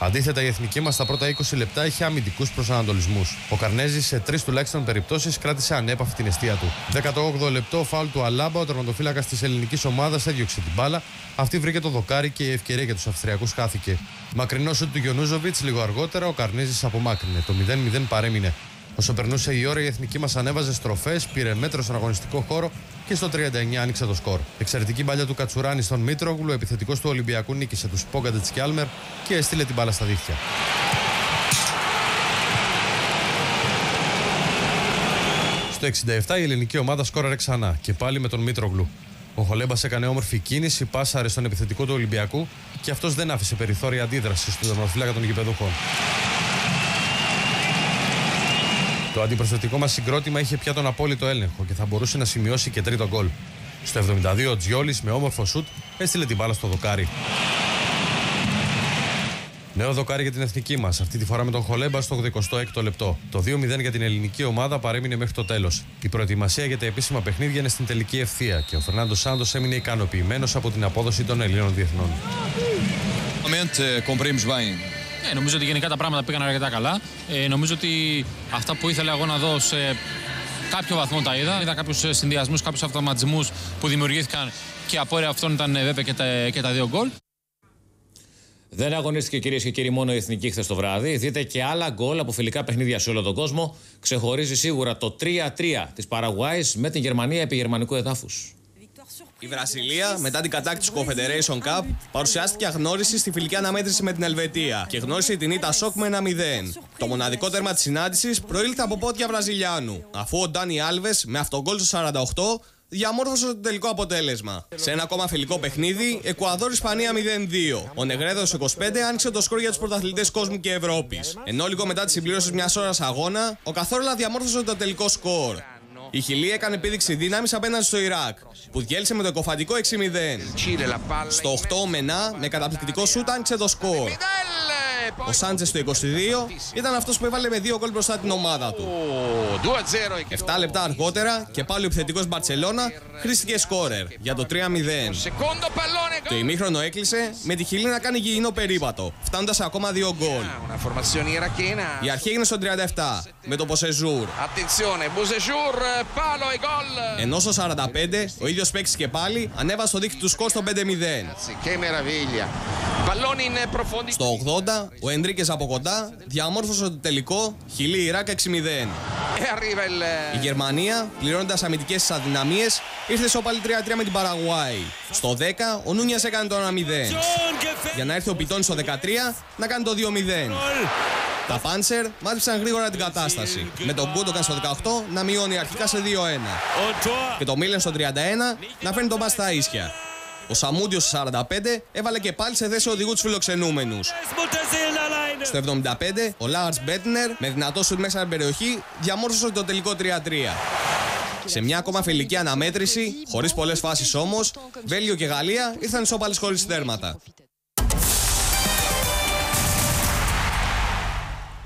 Αντίθετα, η εθνική μας στα πρώτα 20 λεπτά είχε αμυντικούς προσανατολισμούς. Ο Καρνέζης σε τρεις τουλάχιστον περιπτώσεις κράτησε ανέπαυτη την αιστεία του. 18 λεπτό φάουλ του Αλάμπα, ο τερματοφύλακας της ελληνικής ομάδας έδιωξε την μπάλα. Αυτή βρήκε το δοκάρι και η ευκαιρία για τους Αυστριακούς χάθηκε. Μακρινό σου του Γιονούζοβιτς λίγο αργότερα, ο Καρνέζης απομάκρυνε. Το 0-0 παρέμεινε. Όσο περνούσε η ώρα, η εθνική μας ανέβαζε στροφές, πήρε μέτρο στον αγωνιστικό χώρο και στο 39 άνοιξε το σκορ. Εξαιρετική μπαλιά του Κατσουράνη στον Μήτρογλου, επιθετικός του Ολυμπιακού νίκησε τους Πόγκαντε Κιάλμερ και έστειλε την μπάλα στα δίχτυα. Στο 67 η ελληνική ομάδα σκόραρε ξανά και πάλι με τον Μήτρογλου. Ο Χολέμπας έκανε όμορφη κίνηση, πάσαρε στον επιθετικό του Ολυμπιακού και αυτός δεν άφησε περιθώρια αντίδρασης στον τερματοφύλακα των γηπεδούχων. Το αντιπροσωπευτικό μας συγκρότημα είχε πια τον απόλυτο έλεγχο και θα μπορούσε να σημειώσει και τρίτο γκολ. Στο 72 ο Τζιόλης με όμορφο σουτ έστειλε την μπάλα στο δοκάρι. Νέο δοκάρι για την εθνική μας, αυτή τη φορά με τον Χολέμπα στο 86ο λεπτό. Το 2-0 για την ελληνική ομάδα παρέμεινε μέχρι το τέλος. Η προετοιμασία για τα επίσημα παιχνίδια είναι στην τελική ευθεία και ο Φερνάντος Σάντος έμεινε ικανοποιημένος από την απόδοση των Ελλήνων διεθνών. Ε, νομίζω ότι γενικά τα πράγματα πήγαν αρκετά καλά. Ε, νομίζω ότι αυτά που ήθελα εγώ να δω σε κάποιο βαθμό τα είδα. Είδα κάποιους συνδυασμούς, κάποιους αυτοματισμούς που δημιουργήθηκαν και απόρρια αυτών ήταν ε, βέβαια και τα, και τα δύο γκολ. Δεν αγωνίστηκε κυρίες και κύριοι μόνο η εθνική χθες το βράδυ. Δείτε και άλλα γκολ από φιλικά παιχνίδια σε όλο τον κόσμο. Ξεχωρίζει σίγουρα το 3-3 της Παραγουάης με την Γερμανία επί γερμανικού εδάφους. Η Βραζιλία, μετά την κατάκτηση του Confederation Cup, παρουσιάστηκε αγνώριση στη φιλική αναμέτρηση με την Ελβετία και γνώρισε την ήττα σοκ με ένα 0. Το μοναδικό τέρμα της συνάντησης προήλθε από πόδια Βραζιλιάνου, αφού ο Ντάνι Άλβες με αυτογκόλ στο 48 διαμόρφωσε το τελικό αποτέλεσμα. Σε ένα ακόμα φιλικό παιχνίδι, Εκουαδόρ Ισπανία 0-2. Ο Νεγρέδος 25 άνοιξε το σκορ για τους πρωταθλητές κόσμου και Ευρώπης. Ενώ λίγο μετά της συμπλήρωσης μιας ώρας αγώνα, ο Καθόρλα διαμόρφωσε το τελικό σκορ. Η Χιλή έκανε επίδειξη δύναμης απέναντι στο Ιράκ, που διέλυσε με το εκοφαντικό 6-0. Στο 8 ο Μενά, με καταπληκτικό σούτ, άνοιξε το σκορ. Ο Σάντζες στο 22 ήταν αυτός που έβαλε με δύο γκολ μπροστά την ομάδα του. 7 λεπτά αργότερα και πάλι ο επιθετικός Μπαρσελόνα χρήστηκε σκόρερ για το 3-0. Το ημίχρονο έκλεισε με τη Χιλή να κάνει γηγενό περίπατο, φτάνοντας σε ακόμα δύο γκολ. Η αρχή έγινε στο 37 με το Ποσεζούρ. Ενώ στο 45 ο ίδιος παίξει και πάλι ανέβασε το δίκτυο του σκορ στο 5-0. Στο 80 ο Ενρίκες από κοντά διαμόρφωσε το τελικό Χιλή Ιράκ 6-0. Η Γερμανία, πληρώνοντας αμυντικές τη αδυναμίες, ήρθε στο πάλι 3-3 με την Παραγουάη. Στο 10 ο Νούνιας έκανε το 1-0. Για να έρθει ο Πιτών στο 13 να κάνει το 2-0. Τα Πάντσερ μάθησαν γρήγορα την κατάσταση. Με τον Γκούντοκαν στο 18 να μειώνει αρχικά σε 2-1. Και το Μίλεν στο 31 να φέρνει τον μπας στα ίσια. Ο Σαμούντιος στο 45 έβαλε και πάλι σε θέση οδηγού τους φιλοξενούμενους. Στο 75 ο Λάρτς Μπέτνερ με δυνατό σουτ μέσα στην περιοχή διαμόρφωσε το τελικό 3-3. Σε μια ακόμα φιλική αναμέτρηση, χωρίς πολλές φάσεις όμως, Βέλγιο και Γαλλία ήρθαν ισόπαλες χωρίς τέρματα.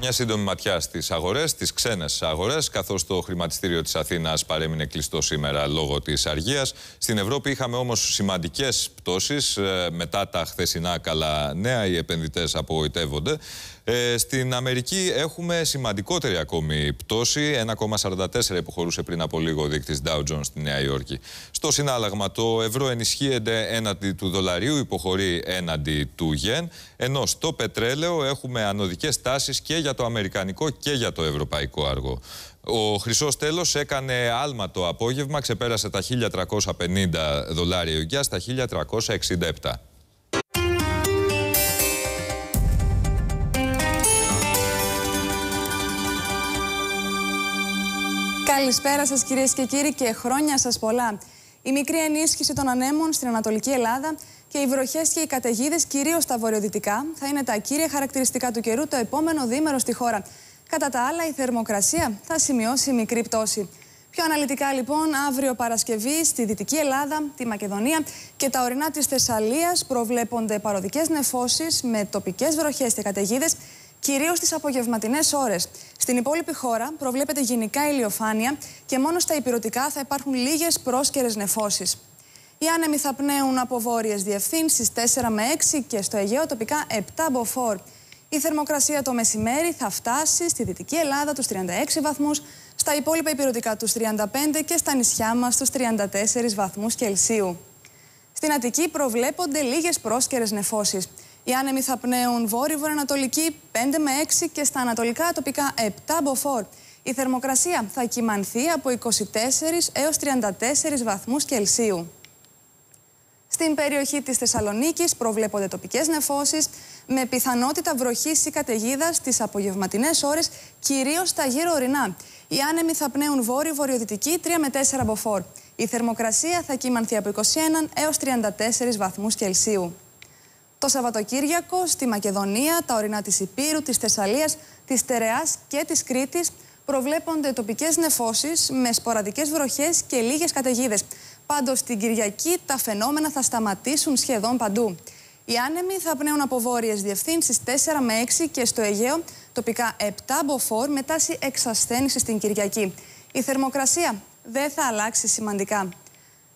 Μια σύντομη ματιά στις αγορές, τις ξένες αγορές, καθώς το χρηματιστήριο της Αθήνας παρέμεινε κλειστό σήμερα λόγω της αργίας. Στην Ευρώπη είχαμε όμως σημαντικές πτώσεις ε, μετά τα χθεσινά καλά νέα. Οι επενδυτές απογοητεύονται. Ε, στην Αμερική έχουμε σημαντικότερη ακόμη πτώση. 1,44 υποχωρούσε πριν από λίγο ο δείκτης Dow Jones στη Νέα Υόρκη. Στο συνάλλαγμα το ευρώ ενισχύεται έναντι του δολαρίου, υποχωρεί έναντι του γεν. Ενώ στο πετρέλαιο έχουμε ανωδικές τάσεις και για το αμερικανικό και για το ευρωπαϊκό αργό. Ο Χρυσός Τέλος έκανε άλμα το απόγευμα, ξεπέρασε τα 1350 δολάρια ουγγιά στα 1367. Καλησπέρα σας, κυρίες και κύριοι, και χρόνια σας πολλά. Η μικρή ενίσχυση των ανέμων στην Ανατολική Ελλάδα και οι βροχές και οι καταιγίδες, κυρίως στα βορειοδυτικά, θα είναι τα κύρια χαρακτηριστικά του καιρού το επόμενο δίμερο στη χώρα. Κατά τα άλλα, η θερμοκρασία θα σημειώσει μικρή πτώση. Πιο αναλυτικά λοιπόν, αύριο Παρασκευή στη Δυτική Ελλάδα, τη Μακεδονία και τα ορεινά της Θεσσαλίας προβλέπονται παροδικές νεφώσεις με τοπικές βροχές και καταιγίδες, κυρίως στις απογευματινές ώρες. Στην υπόλοιπη χώρα προβλέπεται γενικά ηλιοφάνεια και μόνο στα υπηρετικά θα υπάρχουν λίγες πρόσκαιρες νεφώσεις. Οι άνεμοι θα πνέουν από βόρειες διευθύνσεις 4 με 6 και στο Αιγαίο τοπικά 7 μποφόρ. Η θερμοκρασία το μεσημέρι θα φτάσει στη Δυτική Ελλάδα τους 36 βαθμούς, στα υπόλοιπα υπηρετικά τους 35 και στα νησιά μας τους 34 βαθμούς Κελσίου. Στην Αττική προβλέπονται λίγες πρόσκαιρες νεφώσεις. Οι άνεμοι θα πνέουν βόρειο-βορειοανατολική 5 με 6 και στα ανατολικά τοπικά 7 μποφόρ. Η θερμοκρασία θα κυμανθεί από 24 έως 34 βαθμούς Κελσίου. Στην περιοχή της Θεσσαλονίκης προβλέπονται τοπικές νεφώσεις με πιθανότητα βροχής ή καταιγίδας στις απογευματινές ώρες, κυρίως στα γύρω ορεινά. Οι άνεμοι θα πνέουν βόρειο-βορειοδυτική 3 με 4 μποφόρ. Η θερμοκρασία θα κυμανθεί από 21 έως 34 βαθμούς Κελσίου. Το Σαββατοκύριακο στη Μακεδονία, τα ορεινά της Υπήρου, της Θεσσαλίας, της Στερεάς και της Κρήτης προβλέπονται τοπικές νεφώσεις με σποραδικές βροχές και λίγες καταιγίδες. Πάντως την Κυριακή τα φαινόμενα θα σταματήσουν σχεδόν παντού. Οι άνεμοι θα πνέουν από βόρειες διευθύνσεις 4 με 6 και στο Αιγαίο τοπικά 7 μποφόρ με τάση εξασθένηση στην Κυριακή. Η θερμοκρασία δεν θα αλλάξει σημαντικά.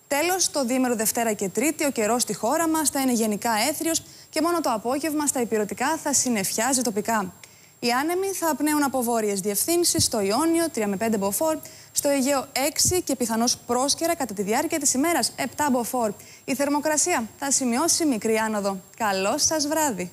Τέλος, το δίμερο Δευτέρα και Τρίτη, ο καιρός στη χώρα μας θα είναι γενικά έθριος και μόνο το απόγευμα στα υπηρετικά θα συνεφιάζει τοπικά. Οι άνεμοι θα πνέουν από βόρειες διευθύνσεις στο Ιόνιο 3 με 5 μποφόρ, στο Αιγαίο 6 και πιθανώς πρόσκαιρα κατά τη διάρκεια της ημέρας 7 μποφόρ. Η θερμοκρασία θα σημειώσει μικρή άνοδο. Καλό σας βράδυ.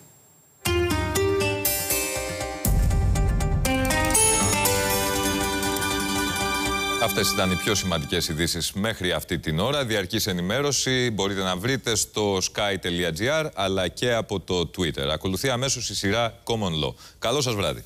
Αυτές ήταν οι πιο σημαντικές ειδήσεις μέχρι αυτή την ώρα. Διαρκής ενημέρωση μπορείτε να βρείτε στο sky.gr αλλά και από το Twitter. Ακολουθεί αμέσως η σειρά Common Law. Καλό σας βράδυ.